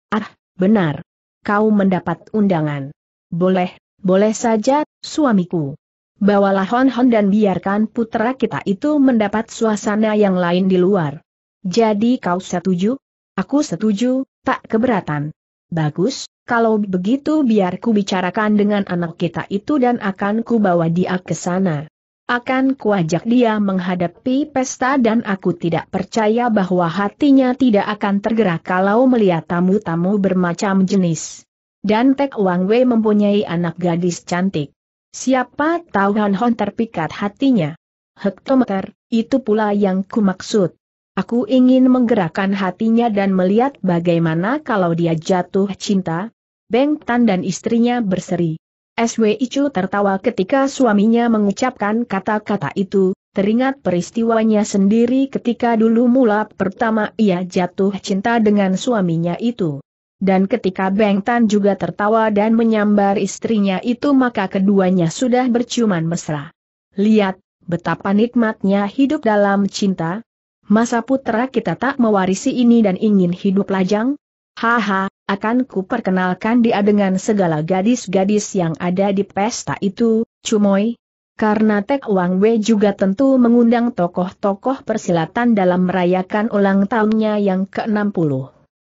Ah, Benar. Kau mendapat undangan. Boleh, boleh saja, suamiku. Bawalah Hon Hon dan biarkan putra kita itu mendapat suasana yang lain di luar. Jadi kau setuju? Aku setuju, tak keberatan. Bagus, kalau begitu biar ku bicarakan dengan anak kita itu dan akan ku bawa dia ke sana. Akan kuajak dia menghadapi pesta dan aku tidak percaya bahwa hatinya tidak akan tergerak kalau melihat tamu-tamu bermacam jenis. Dan Tek Wang Wei mempunyai anak gadis cantik. Siapa tahu Han Hon terpikat hatinya. Hektometer, itu pula yang ku maksud. Aku ingin menggerakkan hatinya dan melihat bagaimana kalau dia jatuh cinta. Beng Tan dan istrinya berseri. SW Icu tertawa ketika suaminya mengucapkan kata-kata itu, teringat peristiwanya sendiri ketika dulu mula pertama ia jatuh cinta dengan suaminya itu. Dan ketika Beng Tan juga tertawa dan menyambar istrinya itu maka keduanya sudah berciuman mesra. Lihat, betapa nikmatnya hidup dalam cinta. Masa putra kita tak mewarisi ini dan ingin hidup lajang? Haha, akan ku perkenalkan dia dengan segala gadis-gadis yang ada di pesta itu, Cumoy. Karena Tek Wang Wei juga tentu mengundang tokoh-tokoh persilatan dalam merayakan ulang tahunnya yang ke-60.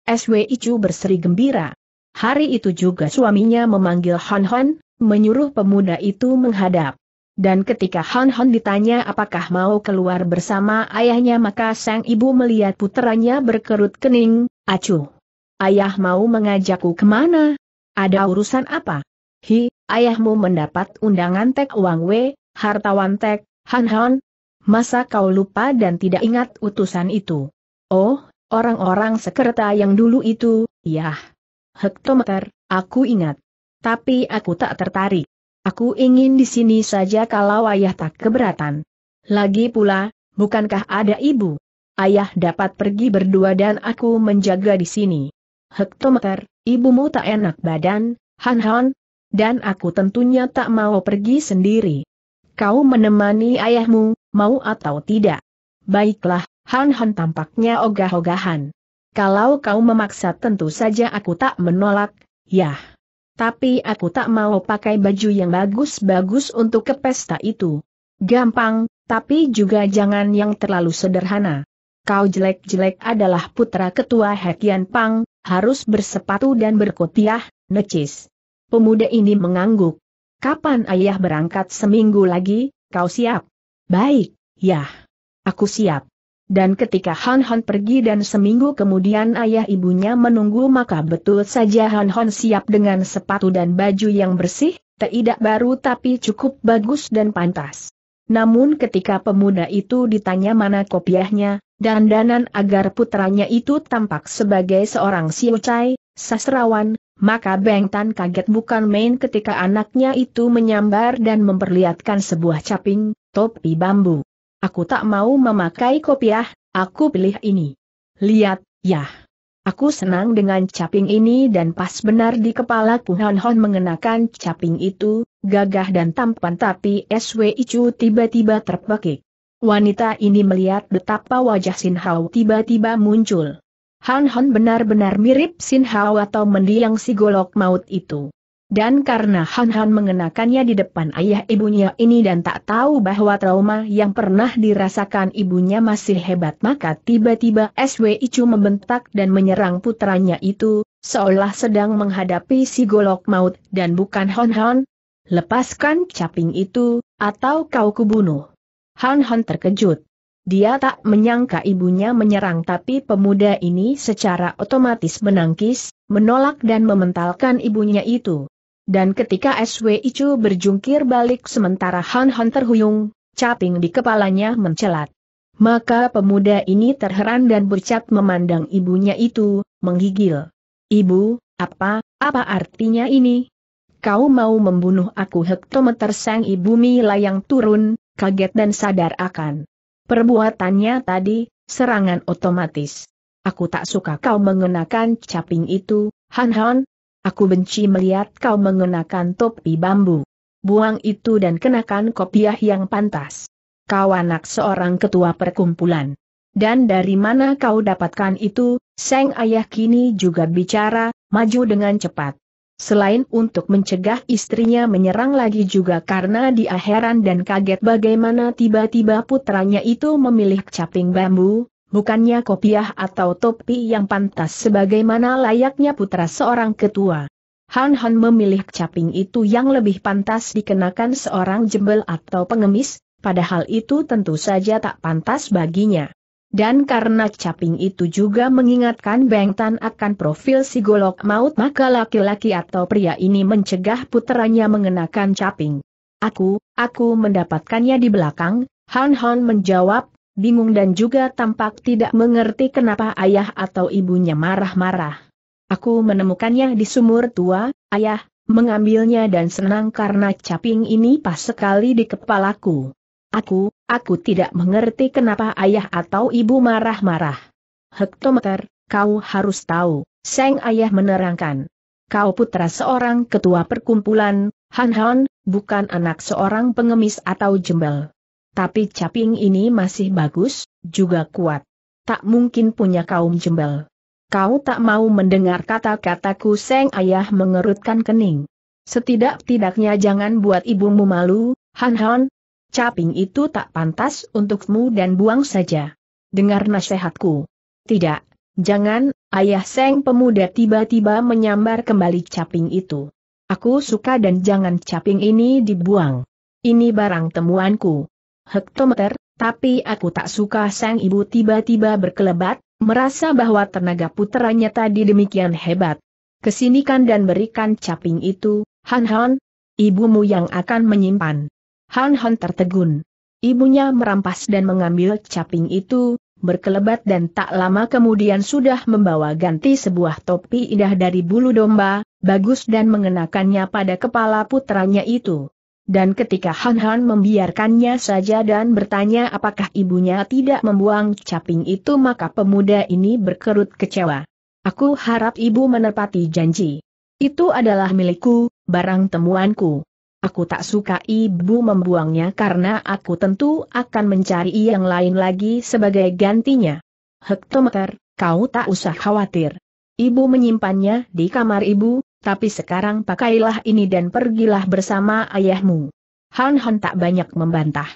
SW Icu berseri gembira. Hari itu juga suaminya memanggil Han Han, menyuruh pemuda itu menghadap. Dan ketika Han Han ditanya apakah mau keluar bersama ayahnya maka sang ibu melihat puteranya berkerut kening, acuh. Ayah mau mengajakku ke mana? Ada urusan apa? Hi, ayahmu mendapat undangan Tek Wang Wei, hartawan Tek, Han Han. Masa kau lupa dan tidak ingat utusan itu? Oh, orang-orang sekerta yang dulu itu, ya. Hektometer, aku ingat. Tapi aku tak tertarik. Aku ingin di sini saja kalau ayah tak keberatan. Lagi pula, bukankah ada ibu? ayah dapat pergi berdua dan aku menjaga di sini. Hektometer, ibumu tak enak badan, Han Han, dan aku tentunya tak mau pergi sendiri. Kau menemani ayahmu, mau atau tidak? Baiklah, Han Han tampaknya ogah-ogahan. Kalau kau memaksa tentu saja aku tak menolak, yah. Tapi aku tak mau pakai baju yang bagus-bagus untuk ke pesta itu. Gampang, tapi juga jangan yang terlalu sederhana. Kau jelek-jelek adalah putra ketua Hekian Pang, harus bersepatu dan berkotiah, necis. Pemuda ini mengangguk. Kapan ayah berangkat seminggu lagi, kau siap? Baik, ya. Aku siap. Dan ketika Han Han pergi dan seminggu kemudian ayah ibunya menunggu maka betul saja Han Han siap dengan sepatu dan baju yang bersih, tidak baru tapi cukup bagus dan pantas. Namun ketika pemuda itu ditanya mana kopiahnya, dan danan agar putranya itu tampak sebagai seorang siocai, sastrawan, maka Beng Tan kaget bukan main ketika anaknya itu menyambar dan memperlihatkan sebuah caping, topi bambu. Aku tak mau memakai kopiah, aku pilih ini. Lihat, ya. Aku senang dengan caping ini dan pas benar di kepala Puhan Hon mengenakan caping itu, gagah dan tampan tapi SW Icu tiba-tiba terpekik. Wanita ini melihat betapa wajah Sin Hao tiba-tiba muncul. Han Hon benar-benar mirip Sin Hao atau mendiang si golok maut itu. Dan karena Han Han mengenakannya di depan ayah ibunya ini dan tak tahu bahwa trauma yang pernah dirasakan ibunya masih hebat maka tiba-tiba SW Icu membentak dan menyerang putranya itu, seolah sedang menghadapi si golok maut dan bukan Han Han. Lepaskan caping itu, atau kau kubunuh. Han Han terkejut. Dia tak menyangka ibunya menyerang tapi pemuda ini secara otomatis menangkis, menolak dan mementalkan ibunya itu. Dan ketika SW Icu berjungkir balik sementara Han Han terhuyung, caping di kepalanya mencelat. Maka pemuda ini terheran dan bercat memandang ibunya itu, menggigil. Ibu, apa, apa artinya ini? Kau mau membunuh aku hektometer sang ibu layang turun, kaget dan sadar akan perbuatannya tadi, serangan otomatis. Aku tak suka kau mengenakan caping itu, Han Han, Aku benci melihat kau mengenakan topi bambu. Buang itu dan kenakan kopiah yang pantas. Kau anak seorang ketua perkumpulan. Dan dari mana kau dapatkan itu, Seng ayah kini juga bicara, maju dengan cepat. Selain untuk mencegah istrinya menyerang lagi juga karena dia heran dan kaget bagaimana tiba-tiba putranya itu memilih caping bambu, bukannya kopiah atau topi yang pantas sebagaimana layaknya putra seorang ketua. Han Han memilih caping itu yang lebih pantas dikenakan seorang jembel atau pengemis, padahal itu tentu saja tak pantas baginya. Dan karena caping itu juga mengingatkan Beng Tan akan profil si golok maut maka laki-laki atau pria ini mencegah puteranya mengenakan caping. Aku, aku mendapatkannya di belakang, Han Han menjawab, bingung dan juga tampak tidak mengerti kenapa ayah atau ibunya marah-marah. Aku menemukannya di sumur tua, ayah, mengambilnya dan senang karena caping ini pas sekali di kepalaku. Aku, aku tidak mengerti kenapa ayah atau ibu marah-marah. Hektometer, kau harus tahu, Seng ayah menerangkan. Kau putra seorang ketua perkumpulan, Han Han, bukan anak seorang pengemis atau jembel. Tapi caping ini masih bagus, juga kuat. Tak mungkin punya kaum jembel. Kau tak mau mendengar kata-kataku Seng Ayah mengerutkan kening. Setidak-tidaknya jangan buat ibumu malu, Han Han. Caping itu tak pantas untukmu dan buang saja. Dengar nasihatku. Tidak, jangan, Ayah Seng pemuda tiba-tiba menyambar kembali caping itu. Aku suka dan jangan caping ini dibuang. Ini barang temuanku hektometer, tapi aku tak suka sang ibu tiba-tiba berkelebat, merasa bahwa tenaga puteranya tadi demikian hebat. Kesinikan dan berikan caping itu, Han Han, ibumu yang akan menyimpan. Han Han tertegun. Ibunya merampas dan mengambil caping itu, berkelebat dan tak lama kemudian sudah membawa ganti sebuah topi indah dari bulu domba, bagus dan mengenakannya pada kepala putranya itu. Dan ketika Han Han membiarkannya saja dan bertanya apakah ibunya tidak membuang caping itu maka pemuda ini berkerut kecewa. Aku harap ibu menepati janji. Itu adalah milikku, barang temuanku. Aku tak suka ibu membuangnya karena aku tentu akan mencari yang lain lagi sebagai gantinya. Hektometer, kau tak usah khawatir. Ibu menyimpannya di kamar ibu, tapi sekarang pakailah ini dan pergilah bersama ayahmu. Han Han tak banyak membantah.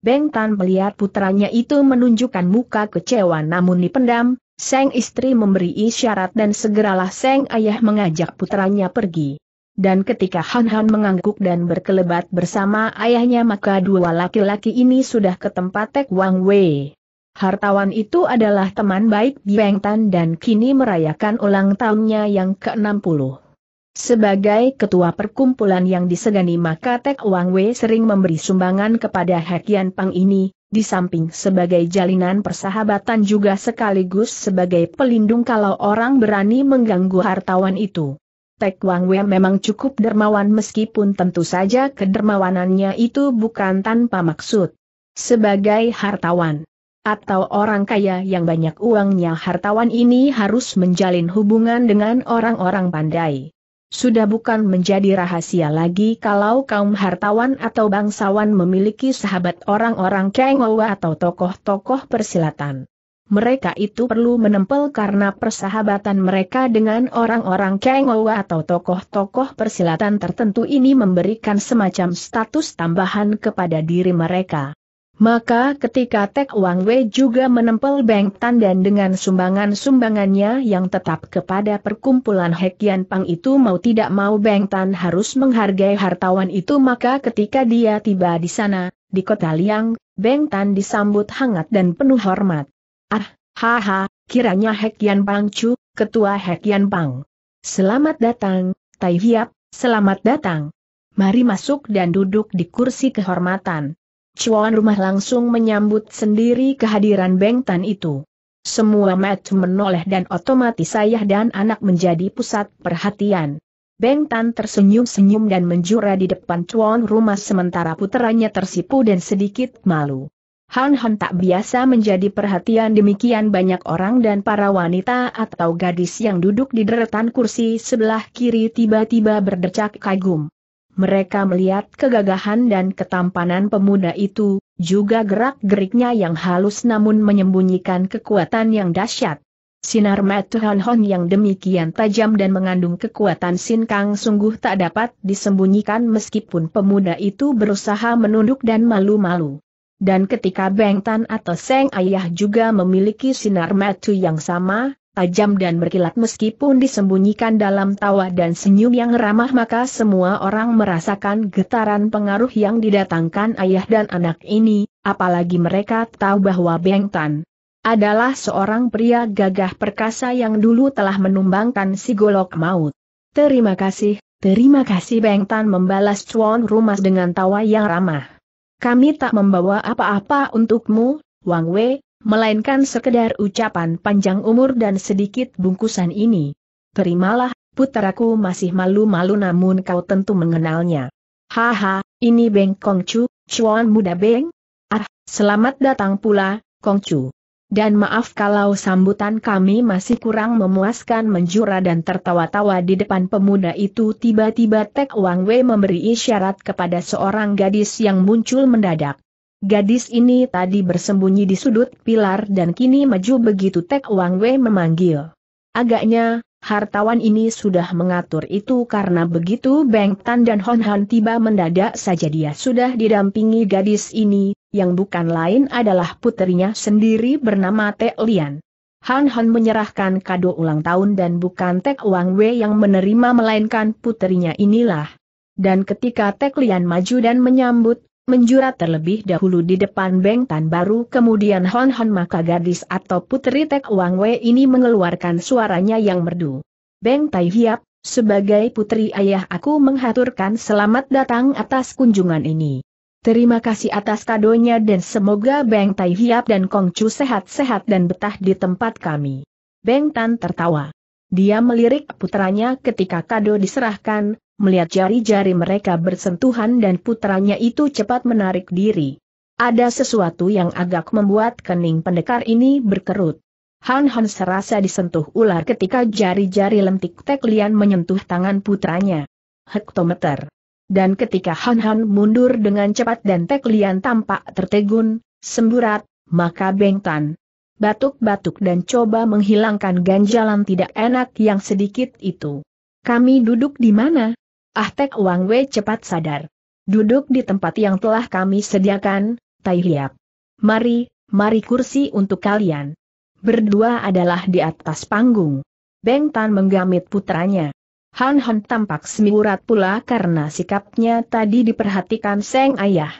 Beng Tan melihat putranya itu menunjukkan muka kecewa namun dipendam, Seng istri memberi isyarat dan segeralah Seng ayah mengajak putranya pergi. Dan ketika Han Han mengangguk dan berkelebat bersama ayahnya maka dua laki-laki ini sudah ke tempat Tek Wang Wei. Hartawan itu adalah teman baik Beng Tan dan kini merayakan ulang tahunnya yang ke-60. Sebagai ketua perkumpulan yang disegani maka Tek Wang Wei sering memberi sumbangan kepada Hekian Pang ini, di samping sebagai jalinan persahabatan juga sekaligus sebagai pelindung kalau orang berani mengganggu hartawan itu. Tek Wang Wei memang cukup dermawan meskipun tentu saja kedermawanannya itu bukan tanpa maksud. Sebagai hartawan atau orang kaya yang banyak uangnya hartawan ini harus menjalin hubungan dengan orang-orang pandai. Sudah bukan menjadi rahasia lagi kalau kaum hartawan atau bangsawan memiliki sahabat orang-orang kengowa atau tokoh-tokoh persilatan. Mereka itu perlu menempel karena persahabatan mereka dengan orang-orang kengowa atau tokoh-tokoh persilatan tertentu ini memberikan semacam status tambahan kepada diri mereka. Maka ketika Tek Wang Wei juga menempel Beng Tan dan dengan sumbangan-sumbangannya yang tetap kepada perkumpulan Hekian Pang itu mau tidak mau Beng Tan harus menghargai hartawan itu maka ketika dia tiba di sana, di kota Liang, Beng Tan disambut hangat dan penuh hormat. Ah, haha, kiranya Hekian Pang Chu, ketua Hekian Pang. Selamat datang, Tai Hiap, selamat datang. Mari masuk dan duduk di kursi kehormatan. Cuan rumah langsung menyambut sendiri kehadiran Beng Tan itu. Semua mata menoleh dan otomatis ayah dan anak menjadi pusat perhatian. Beng Tan tersenyum-senyum dan menjura di depan tuan rumah sementara puteranya tersipu dan sedikit malu. Han Han tak biasa menjadi perhatian demikian banyak orang dan para wanita atau gadis yang duduk di deretan kursi sebelah kiri tiba-tiba berdecak kagum. Mereka melihat kegagahan dan ketampanan pemuda itu, juga gerak-geriknya yang halus namun menyembunyikan kekuatan yang dahsyat. Sinar mata Han Hon yang demikian tajam dan mengandung kekuatan Sin Kang sungguh tak dapat disembunyikan meskipun pemuda itu berusaha menunduk dan malu-malu. Dan ketika Beng Tan atau Seng Ayah juga memiliki sinar mata yang sama, tajam dan berkilat meskipun disembunyikan dalam tawa dan senyum yang ramah maka semua orang merasakan getaran pengaruh yang didatangkan ayah dan anak ini, apalagi mereka tahu bahwa Beng Tan adalah seorang pria gagah perkasa yang dulu telah menumbangkan si golok maut. Terima kasih, terima kasih Beng Tan membalas Chuan Rumas dengan tawa yang ramah. Kami tak membawa apa-apa untukmu, Wang Wei, melainkan sekedar ucapan panjang umur dan sedikit bungkusan ini. Terimalah, puteraku masih malu-malu namun kau tentu mengenalnya. Haha, ini Beng Kongcu, Chuan muda Beng? Ah, selamat datang pula, Kongcu. Dan maaf kalau sambutan kami masih kurang memuaskan menjura dan tertawa-tawa di depan pemuda itu tiba-tiba Tek Wang Wei memberi isyarat kepada seorang gadis yang muncul mendadak. Gadis ini tadi bersembunyi di sudut pilar dan kini maju begitu Tek Wang Wei memanggil. Agaknya, hartawan ini sudah mengatur itu karena begitu Beng Tan dan Hon Han tiba mendadak saja dia sudah didampingi gadis ini, yang bukan lain adalah puterinya sendiri bernama Tek Lian. Han Han menyerahkan kado ulang tahun dan bukan Tek Wang Wei yang menerima melainkan puterinya inilah. Dan ketika Tek Lian maju dan menyambut, menjurat terlebih dahulu di depan Beng Tan baru kemudian Hon Hon maka gadis atau putri Tek Wang Wei ini mengeluarkan suaranya yang merdu. Beng Tai Hiap, sebagai putri ayah aku menghaturkan selamat datang atas kunjungan ini. Terima kasih atas kadonya dan semoga Beng Tai Hiap dan Kong Chu sehat-sehat dan betah di tempat kami. Beng Tan tertawa. Dia melirik putranya ketika kado diserahkan, melihat jari-jari mereka bersentuhan dan putranya itu cepat menarik diri. Ada sesuatu yang agak membuat kening pendekar ini berkerut. Han Han serasa disentuh ular ketika jari-jari lentik Teklian menyentuh tangan putranya. Hektometer. Dan ketika Han Han mundur dengan cepat dan Teklian tampak tertegun, semburat, maka Beng Tan batuk-batuk dan coba menghilangkan ganjalan tidak enak yang sedikit itu. Kami duduk di mana? Ah Tek Wang Wei cepat sadar. Duduk di tempat yang telah kami sediakan, Tai Hiap. Mari, mari kursi untuk kalian. Berdua adalah di atas panggung. Beng Tan menggamit putranya. Han Han tampak semiurat pula karena sikapnya tadi diperhatikan Seng Ayah.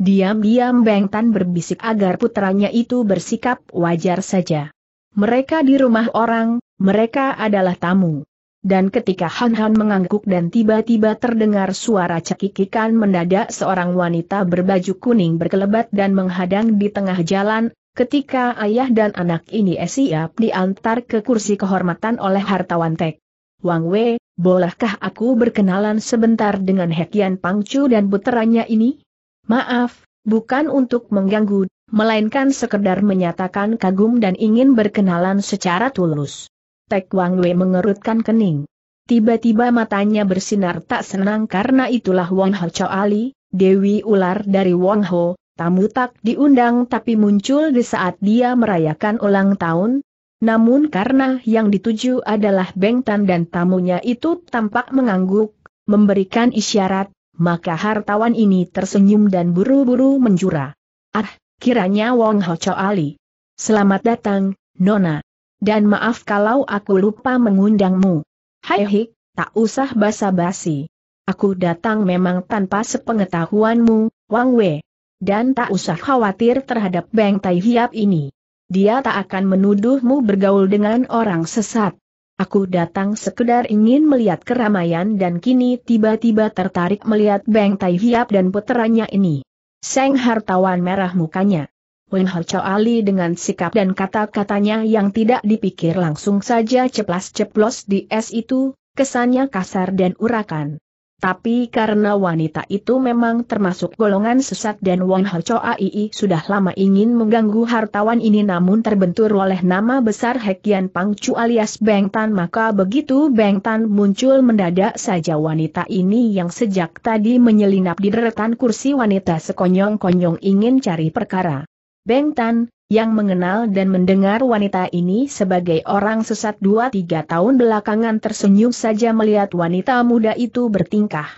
Diam-diam Beng Tan berbisik agar putranya itu bersikap wajar saja. Mereka di rumah orang, mereka adalah tamu. Dan ketika Han Han mengangguk dan tiba-tiba terdengar suara cekikikan mendadak seorang wanita berbaju kuning berkelebat dan menghadang di tengah jalan, ketika ayah dan anak ini siap diantar ke kursi kehormatan oleh hartawan Tek. Wang Wei, bolehkah aku berkenalan sebentar dengan Hekian Pangcu dan puteranya ini? Maaf, bukan untuk mengganggu, melainkan sekedar menyatakan kagum dan ingin berkenalan secara tulus. Tek Wang Wei mengerutkan kening. Tiba-tiba matanya bersinar tak senang karena itulah Wang Ho Chow Ali, Dewi Ular dari Wang Ho, tamu tak diundang tapi muncul di saat dia merayakan ulang tahun. Namun karena yang dituju adalah Beng Tan dan tamunya itu tampak mengangguk, memberikan isyarat, maka hartawan ini tersenyum dan buru-buru menjura. Ah, kiranya Wong Ho Chow Ali. Selamat datang, Nona. Dan maaf kalau aku lupa mengundangmu. Hai Hik, tak usah basa-basi. Aku datang memang tanpa sepengetahuanmu, Wang Wei. Dan tak usah khawatir terhadap Beng Tai Hiap ini. Dia tak akan menuduhmu bergaul dengan orang sesat. Aku datang sekedar ingin melihat keramaian dan kini tiba-tiba tertarik melihat Beng Tai Hiap dan puteranya ini. Seng hartawan merah mukanya. Wen Hao Ali dengan sikap dan kata-katanya yang tidak dipikir langsung saja ceplas-ceplos di es itu, kesannya kasar dan urakan. Tapi karena wanita itu memang termasuk golongan sesat dan Wang Hao Ai sudah lama ingin mengganggu hartawan ini namun terbentur oleh nama besar Hekian Pangcu alias Beng Tan maka begitu Beng Tan muncul mendadak saja wanita ini yang sejak tadi menyelinap di deretan kursi wanita sekonyong-konyong ingin cari perkara. Beng Tan, yang mengenal dan mendengar wanita ini sebagai orang sesat dua tiga tahun belakangan tersenyum saja melihat wanita muda itu bertingkah.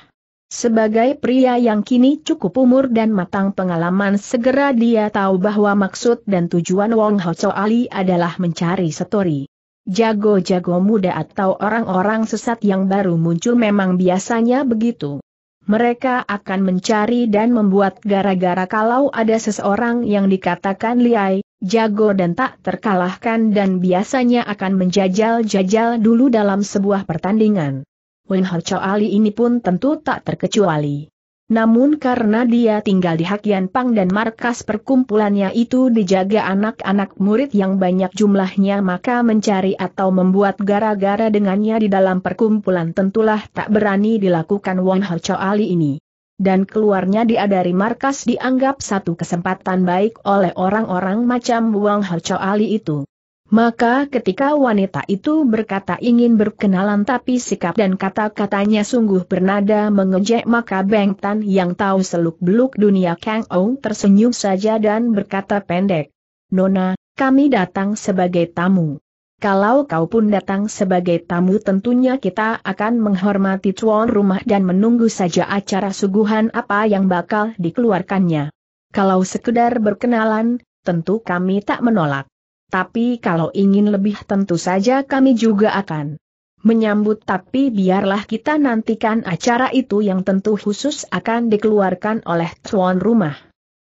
Sebagai pria yang kini cukup umur dan matang pengalaman segera dia tahu bahwa maksud dan tujuan Wong Hao Ali adalah mencari setori. Jago-jago muda atau orang-orang sesat yang baru muncul memang biasanya begitu mereka akan mencari dan membuat gara-gara kalau ada seseorang yang dikatakan liai, jago dan tak terkalahkan dan biasanya akan menjajal-jajal dulu dalam sebuah pertandingan. Wen Hao Ali ini pun tentu tak terkecuali. Namun karena dia tinggal di Hakian Pang dan markas perkumpulannya itu dijaga anak-anak murid yang banyak jumlahnya maka mencari atau membuat gara-gara dengannya di dalam perkumpulan tentulah tak berani dilakukan Wong Hao Ali ini. Dan keluarnya dia dari markas dianggap satu kesempatan baik oleh orang-orang macam Wong Hao Ali itu. Maka ketika wanita itu berkata ingin berkenalan tapi sikap dan kata-katanya sungguh bernada mengejek maka Beng Tan yang tahu seluk-beluk dunia Kang Ong tersenyum saja dan berkata pendek. Nona, kami datang sebagai tamu. Kalau kau pun datang sebagai tamu tentunya kita akan menghormati tuan rumah dan menunggu saja acara suguhan apa yang bakal dikeluarkannya. Kalau sekedar berkenalan, tentu kami tak menolak. Tapi kalau ingin lebih tentu saja kami juga akan menyambut tapi biarlah kita nantikan acara itu yang tentu khusus akan dikeluarkan oleh tuan rumah.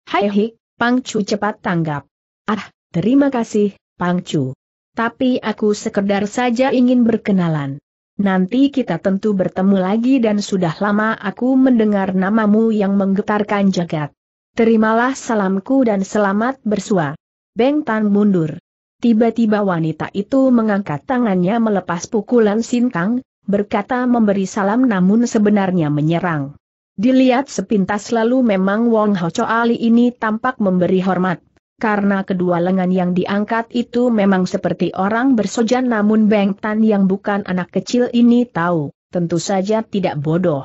Hai Hik, Pangcu cepat tanggap. Ah, terima kasih, Pangcu. Tapi aku sekedar saja ingin berkenalan. Nanti kita tentu bertemu lagi dan sudah lama aku mendengar namamu yang menggetarkan jagat. Terimalah salamku dan selamat bersua. Beng Tan mundur. Tiba-tiba wanita itu mengangkat tangannya melepas pukulan Sin Kang, berkata memberi salam namun sebenarnya menyerang. Dilihat sepintas lalu memang Wong Hoco Ali ini tampak memberi hormat. Karena kedua lengan yang diangkat itu memang seperti orang bersojan namun Beng Tan yang bukan anak kecil ini tahu, tentu saja tidak bodoh.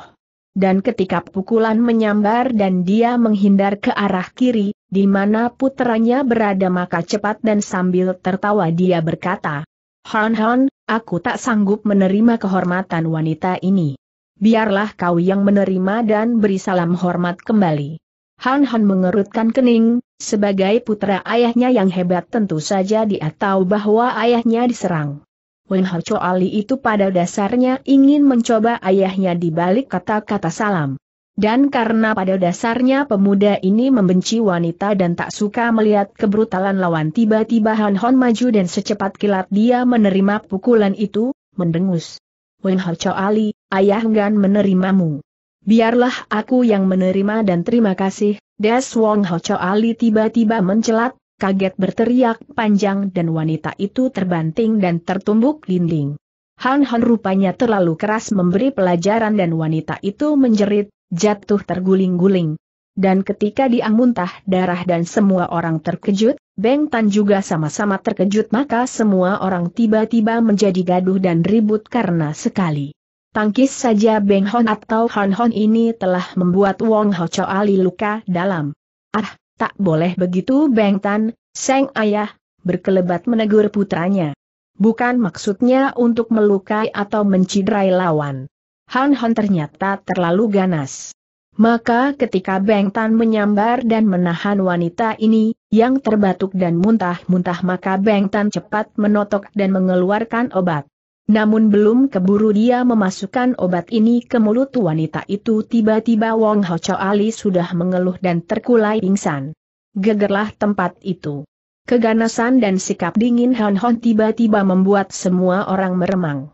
Dan ketika pukulan menyambar dan dia menghindar ke arah kiri, di mana puteranya berada maka cepat dan sambil tertawa dia berkata, Han Han, aku tak sanggup menerima kehormatan wanita ini. Biarlah kau yang menerima dan beri salam hormat kembali. Han Han mengerutkan kening, sebagai putra ayahnya yang hebat tentu saja dia tahu bahwa ayahnya diserang. Wen Hao Ali itu pada dasarnya ingin mencoba ayahnya di balik kata-kata salam. Dan karena pada dasarnya pemuda ini membenci wanita dan tak suka melihat kebrutalan lawan tiba-tiba Han Han maju dan secepat kilat dia menerima pukulan itu, mendengus. Wen Hao Ali, ayah enggan menerimamu. Biarlah aku yang menerima dan terima kasih, Das Wong Hoco Ali tiba-tiba mencelat, kaget berteriak panjang dan wanita itu terbanting dan tertumbuk dinding. Han Han rupanya terlalu keras memberi pelajaran dan wanita itu menjerit, jatuh terguling-guling. Dan ketika dia muntah darah dan semua orang terkejut, Beng Tan juga sama-sama terkejut maka semua orang tiba-tiba menjadi gaduh dan ribut karena sekali. Tangkis saja Beng Hon atau Han Hon ini telah membuat Wong Ho Ali luka dalam. Ah, tak boleh begitu Beng Tan, Seng Ayah, berkelebat menegur putranya. Bukan maksudnya untuk melukai atau menciderai lawan. Han Hon ternyata terlalu ganas. Maka ketika Beng Tan menyambar dan menahan wanita ini, yang terbatuk dan muntah-muntah maka Beng Tan cepat menotok dan mengeluarkan obat. Namun belum keburu dia memasukkan obat ini ke mulut wanita itu tiba-tiba Wong Cho Ali sudah mengeluh dan terkulai pingsan. Gegerlah tempat itu. Keganasan dan sikap dingin Han Hon tiba-tiba membuat semua orang meremang.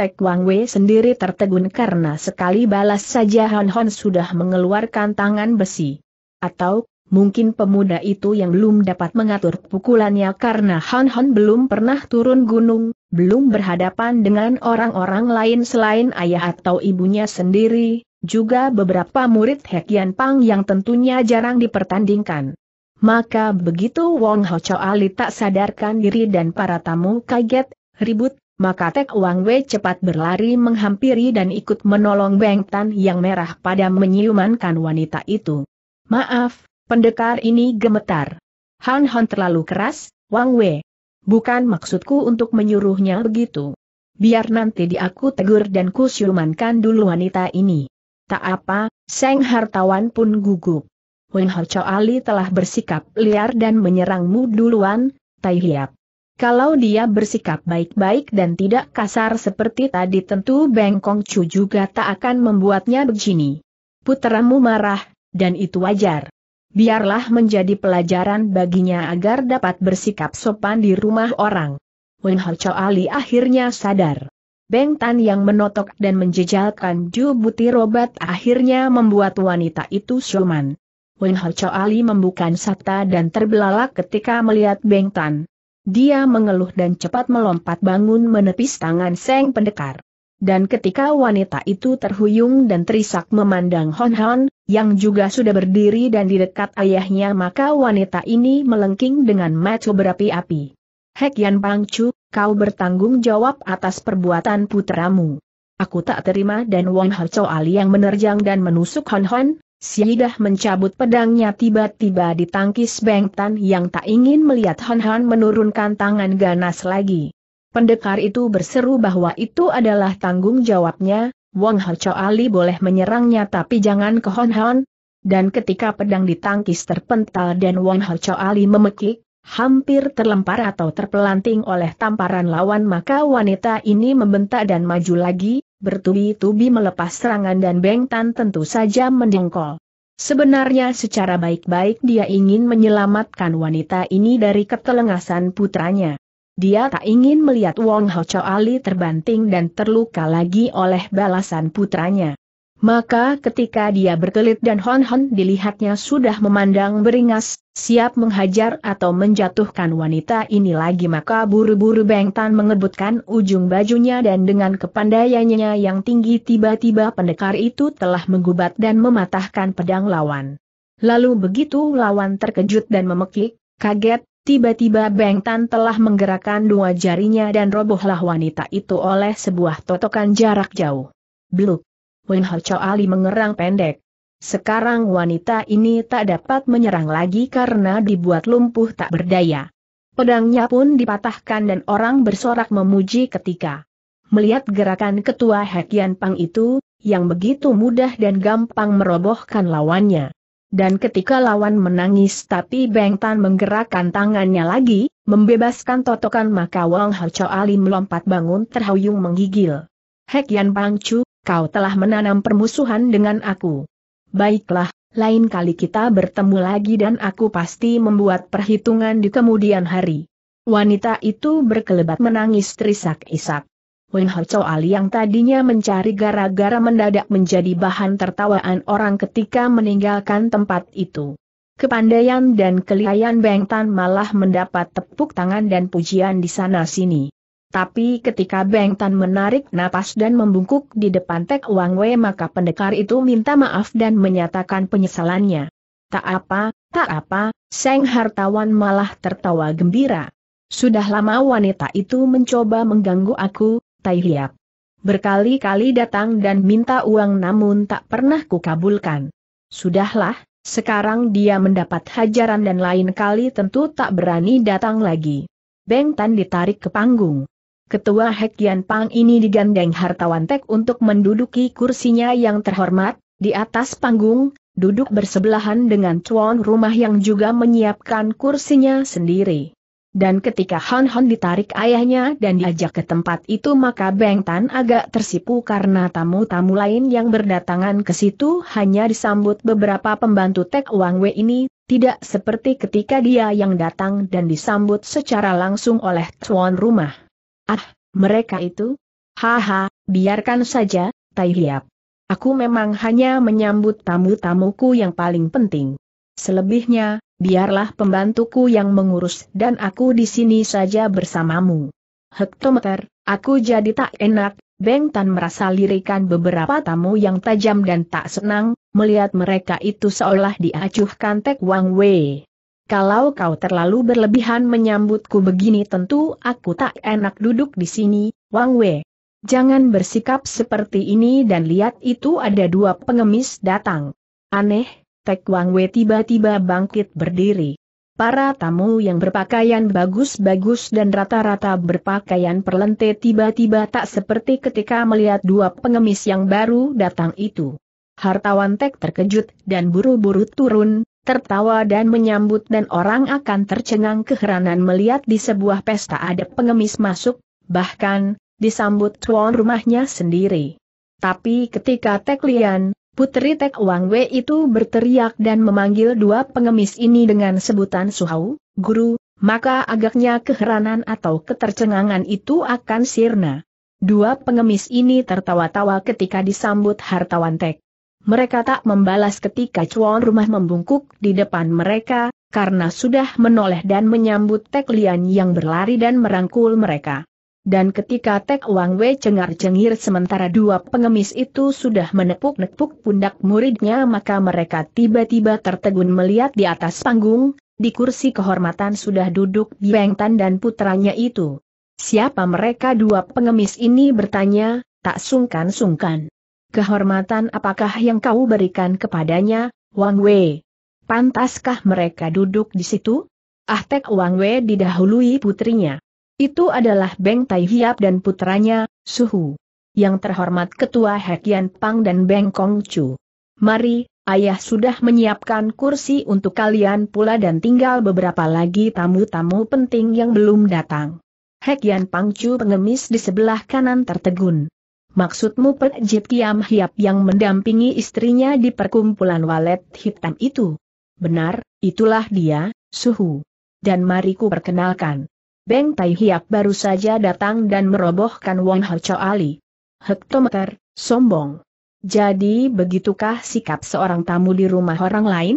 Tek Wang Wei sendiri tertegun karena sekali balas saja Han Hon sudah mengeluarkan tangan besi. Atau, mungkin pemuda itu yang belum dapat mengatur pukulannya karena Han Han belum pernah turun gunung, belum berhadapan dengan orang-orang lain selain ayah atau ibunya sendiri, juga beberapa murid Hekian Pang yang tentunya jarang dipertandingkan. Maka begitu Wong Ho Ali tak sadarkan diri dan para tamu kaget, ribut, maka Tek Wang Wei cepat berlari menghampiri dan ikut menolong Beng Tan yang merah pada menyiumankan wanita itu. Maaf, Pendekar ini gemetar. Han Han terlalu keras, Wang Wei. Bukan maksudku untuk menyuruhnya begitu. Biar nanti di aku tegur dan kusyumankan dulu wanita ini. Tak apa, Seng Hartawan pun gugup. Weng Cho Ali telah bersikap liar dan menyerangmu duluan, Tai Hiap. Kalau dia bersikap baik-baik dan tidak kasar seperti tadi tentu Beng Kong Chu juga tak akan membuatnya begini. Puteramu marah, dan itu wajar biarlah menjadi pelajaran baginya agar dapat bersikap sopan di rumah orang. Wen Hao Ali akhirnya sadar. Beng Tan yang menotok dan menjejalkan Ju butir obat akhirnya membuat wanita itu syuman. Wen Hao Ali membuka sata dan terbelalak ketika melihat Beng Tan. Dia mengeluh dan cepat melompat bangun menepis tangan Seng pendekar. Dan ketika wanita itu terhuyung dan terisak memandang Hon Hon, yang juga sudah berdiri dan di dekat ayahnya maka wanita ini melengking dengan mata berapi-api. Hek Yan Pangcu, kau bertanggung jawab atas perbuatan putramu. Aku tak terima dan Wong Harco Ali yang menerjang dan menusuk Hon Hon, Sidah mencabut pedangnya tiba-tiba ditangkis Beng Tan yang tak ingin melihat Hon Hon menurunkan tangan ganas lagi. Pendekar itu berseru bahwa itu adalah tanggung jawabnya, Wong Harco Ali boleh menyerangnya tapi jangan ke Hon Hon. Dan ketika pedang ditangkis terpental dan Wong Harco Ali memekik, hampir terlempar atau terpelanting oleh tamparan lawan maka wanita ini membentak dan maju lagi, bertubi-tubi melepas serangan dan Beng Tan tentu saja mendengkol. Sebenarnya secara baik-baik dia ingin menyelamatkan wanita ini dari ketelengasan putranya. Dia tak ingin melihat Wong Cho Ali terbanting dan terluka lagi oleh balasan putranya. Maka ketika dia berkelit dan hon-hon dilihatnya sudah memandang beringas, siap menghajar atau menjatuhkan wanita ini lagi maka buru-buru Beng Tan mengebutkan ujung bajunya dan dengan kepandaiannya yang tinggi tiba-tiba pendekar itu telah menggubat dan mematahkan pedang lawan. Lalu begitu lawan terkejut dan memekik, kaget, tiba-tiba Beng Tan telah menggerakkan dua jarinya dan robohlah wanita itu oleh sebuah totokan jarak jauh. Bluk! Wen Hao Ali mengerang pendek. Sekarang wanita ini tak dapat menyerang lagi karena dibuat lumpuh tak berdaya. Pedangnya pun dipatahkan dan orang bersorak memuji ketika melihat gerakan ketua Hekian Pang itu, yang begitu mudah dan gampang merobohkan lawannya. Dan ketika lawan menangis tapi Beng Tan menggerakkan tangannya lagi, membebaskan totokan maka Wang Hao Ali melompat bangun terhuyung menggigil. Hekian Pang Chu, kau telah menanam permusuhan dengan aku. Baiklah, lain kali kita bertemu lagi dan aku pasti membuat perhitungan di kemudian hari. Wanita itu berkelebat menangis terisak-isak. Wen Ali yang tadinya mencari gara-gara mendadak menjadi bahan tertawaan orang ketika meninggalkan tempat itu. Kepandaian dan kelihayan Beng Tan malah mendapat tepuk tangan dan pujian di sana-sini. Tapi ketika Beng Tan menarik napas dan membungkuk di depan Tek Wang Wei maka pendekar itu minta maaf dan menyatakan penyesalannya. Tak apa, tak apa, Seng Hartawan malah tertawa gembira. Sudah lama wanita itu mencoba mengganggu aku, Tai Hiap. Berkali-kali datang dan minta uang namun tak pernah kukabulkan. Sudahlah, sekarang dia mendapat hajaran dan lain kali tentu tak berani datang lagi. Beng Tan ditarik ke panggung. Ketua Hekian Pang ini digandeng hartawan Tek untuk menduduki kursinya yang terhormat, di atas panggung, duduk bersebelahan dengan tuan rumah yang juga menyiapkan kursinya sendiri. Dan ketika Han Han ditarik ayahnya dan diajak ke tempat itu maka Beng Tan agak tersipu karena tamu-tamu lain yang berdatangan ke situ hanya disambut beberapa pembantu Tek Wang Wei ini, tidak seperti ketika dia yang datang dan disambut secara langsung oleh tuan rumah. Ah, mereka itu? Haha, biarkan saja, Tai Hiap. Aku memang hanya menyambut tamu-tamuku yang paling penting. Selebihnya, biarlah pembantuku yang mengurus dan aku di sini saja bersamamu. Hektometer, aku jadi tak enak, Beng Tan merasa lirikan beberapa tamu yang tajam dan tak senang, melihat mereka itu seolah diacuhkan Tek Wang Wei. Kalau kau terlalu berlebihan menyambutku begini tentu aku tak enak duduk di sini, Wang Wei. Jangan bersikap seperti ini dan lihat itu ada dua pengemis datang. Aneh, Tek Wang Wei tiba-tiba bangkit berdiri. Para tamu yang berpakaian bagus-bagus dan rata-rata berpakaian perlente tiba-tiba tak seperti ketika melihat dua pengemis yang baru datang itu. Hartawan Tek terkejut dan buru-buru turun, tertawa dan menyambut dan orang akan tercengang keheranan melihat di sebuah pesta ada pengemis masuk, bahkan, disambut tuan rumahnya sendiri. Tapi ketika Tek Lian, putri Tek Wang Wei itu berteriak dan memanggil dua pengemis ini dengan sebutan Suhau, guru, maka agaknya keheranan atau ketercengangan itu akan sirna. Dua pengemis ini tertawa-tawa ketika disambut hartawan Tek. Mereka tak membalas ketika cuan rumah membungkuk di depan mereka, karena sudah menoleh dan menyambut Tek Lian yang berlari dan merangkul mereka. Dan ketika Tek Wang Wei cengar-cengir sementara dua pengemis itu sudah menepuk-nepuk pundak muridnya maka mereka tiba-tiba tertegun melihat di atas panggung, di kursi kehormatan sudah duduk Beng Tan dan putranya itu. Siapa mereka dua pengemis ini bertanya, tak sungkan-sungkan. Kehormatan apakah yang kau berikan kepadanya, Wang Wei? Pantaskah mereka duduk di situ? Ah Tek Wang Wei didahului putrinya. Itu adalah Beng Tai Hiap dan putranya, Suhu. Yang terhormat Ketua Hekian Pang dan Beng Kong Chu. Mari, ayah sudah menyiapkan kursi untuk kalian pula dan tinggal beberapa lagi tamu-tamu penting yang belum datang. Hekian Pang Chu pengemis di sebelah kanan tertegun. Maksudmu Jit Kiam Hiap yang mendampingi istrinya di perkumpulan walet hitam itu? Benar, itulah dia, Suhu. Dan mari ku perkenalkan. Beng Tai Hiap baru saja datang dan merobohkan Wong Hao Ali. Hektometer, sombong. Jadi begitukah sikap seorang tamu di rumah orang lain?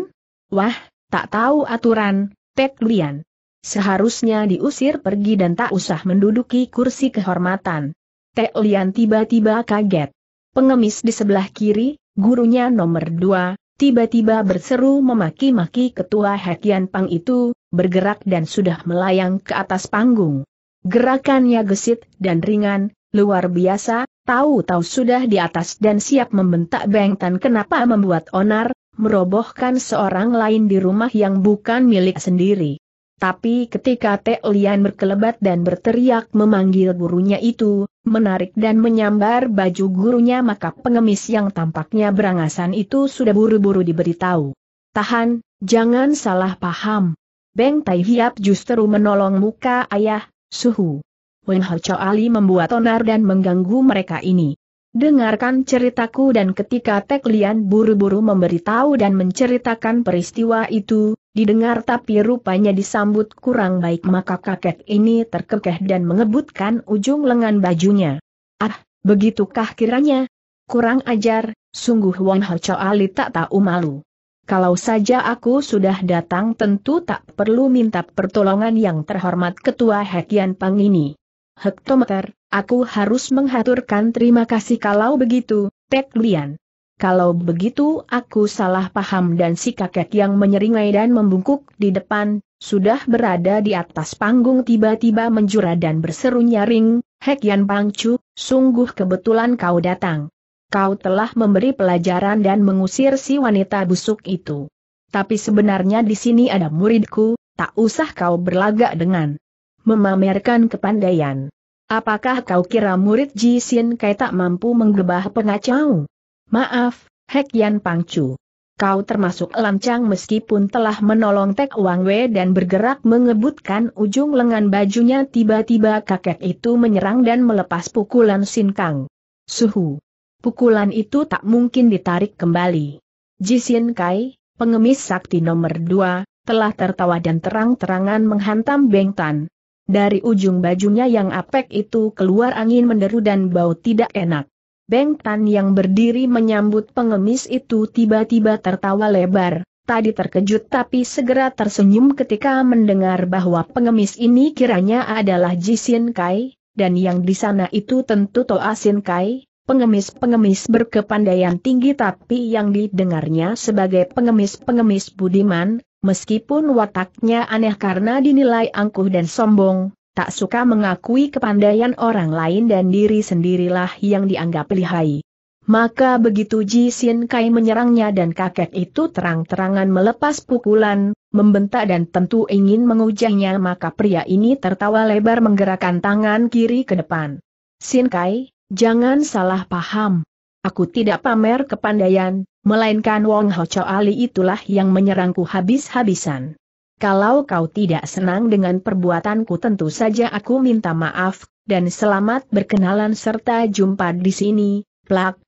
Wah, tak tahu aturan, Tek Lian. Seharusnya diusir pergi dan tak usah menduduki kursi kehormatan. Tek Lian tiba-tiba kaget. Pengemis di sebelah kiri, gurunya nomor dua, tiba-tiba berseru memaki-maki ketua Hekian Pang itu, bergerak dan sudah melayang ke atas panggung. Gerakannya gesit dan ringan, luar biasa, tahu-tahu sudah di atas dan siap membentak Beng Tan kenapa membuat onar, merobohkan seorang lain di rumah yang bukan milik sendiri. Tapi ketika Tek Lian berkelebat dan berteriak memanggil gurunya itu, menarik dan menyambar baju gurunya maka pengemis yang tampaknya berangasan itu sudah buru-buru diberitahu. Tahan, jangan salah paham. Beng Tai Hiap justru menolong muka ayah, suhu. Wen Hao Ali membuat onar dan mengganggu mereka ini. Dengarkan ceritaku dan ketika Tek Lian buru-buru memberitahu dan menceritakan peristiwa itu, didengar tapi rupanya disambut kurang baik maka kakek ini terkekeh dan mengebutkan ujung lengan bajunya. Ah, begitukah kiranya? Kurang ajar, sungguh Wong Hao Ali tak tahu malu. Kalau saja aku sudah datang tentu tak perlu minta pertolongan yang terhormat ketua Hekian Pang ini. Hektometer, aku harus menghaturkan terima kasih kalau begitu, Tek Lian. Kalau begitu aku salah paham dan si kakek yang menyeringai dan membungkuk di depan, sudah berada di atas panggung tiba-tiba menjura dan berseru nyaring, Hek Yan Pangcu, sungguh kebetulan kau datang. Kau telah memberi pelajaran dan mengusir si wanita busuk itu. Tapi sebenarnya di sini ada muridku, tak usah kau berlagak dengan memamerkan kepandaian. Apakah kau kira murid Ji Sin Kai tak mampu menggebah pengacau? Maaf, Hek Yan Pangcu. Kau termasuk lancang meskipun telah menolong Tek Wang Wei dan bergerak mengebutkan ujung lengan bajunya tiba-tiba kakek itu menyerang dan melepas pukulan Sin Kang. Suhu. Pukulan itu tak mungkin ditarik kembali. Ji Sin Kai, pengemis sakti nomor dua, telah tertawa dan terang-terangan menghantam Beng Tan. Dari ujung bajunya yang apek itu keluar angin menderu dan bau tidak enak. Beng Tan yang berdiri menyambut pengemis itu tiba-tiba tertawa lebar, tadi terkejut tapi segera tersenyum ketika mendengar bahwa pengemis ini kiranya adalah Jisin Kai, dan yang di sana itu tentu Toa Sin Kai, pengemis-pengemis berkepandaian tinggi tapi yang didengarnya sebagai pengemis-pengemis budiman, Meskipun wataknya aneh karena dinilai angkuh dan sombong, tak suka mengakui kepandaian orang lain dan diri sendirilah yang dianggap lihai. Maka begitu Ji Sin Kai menyerangnya dan kakek itu terang-terangan melepas pukulan, membentak dan tentu ingin mengujahnya maka pria ini tertawa lebar menggerakkan tangan kiri ke depan. Sin Kai, jangan salah paham. Aku tidak pamer kepandaian, melainkan Wong Ho Cho Ali itulah yang menyerangku habis-habisan. Kalau kau tidak senang dengan perbuatanku tentu saja aku minta maaf, dan selamat berkenalan serta jumpa di sini, plak,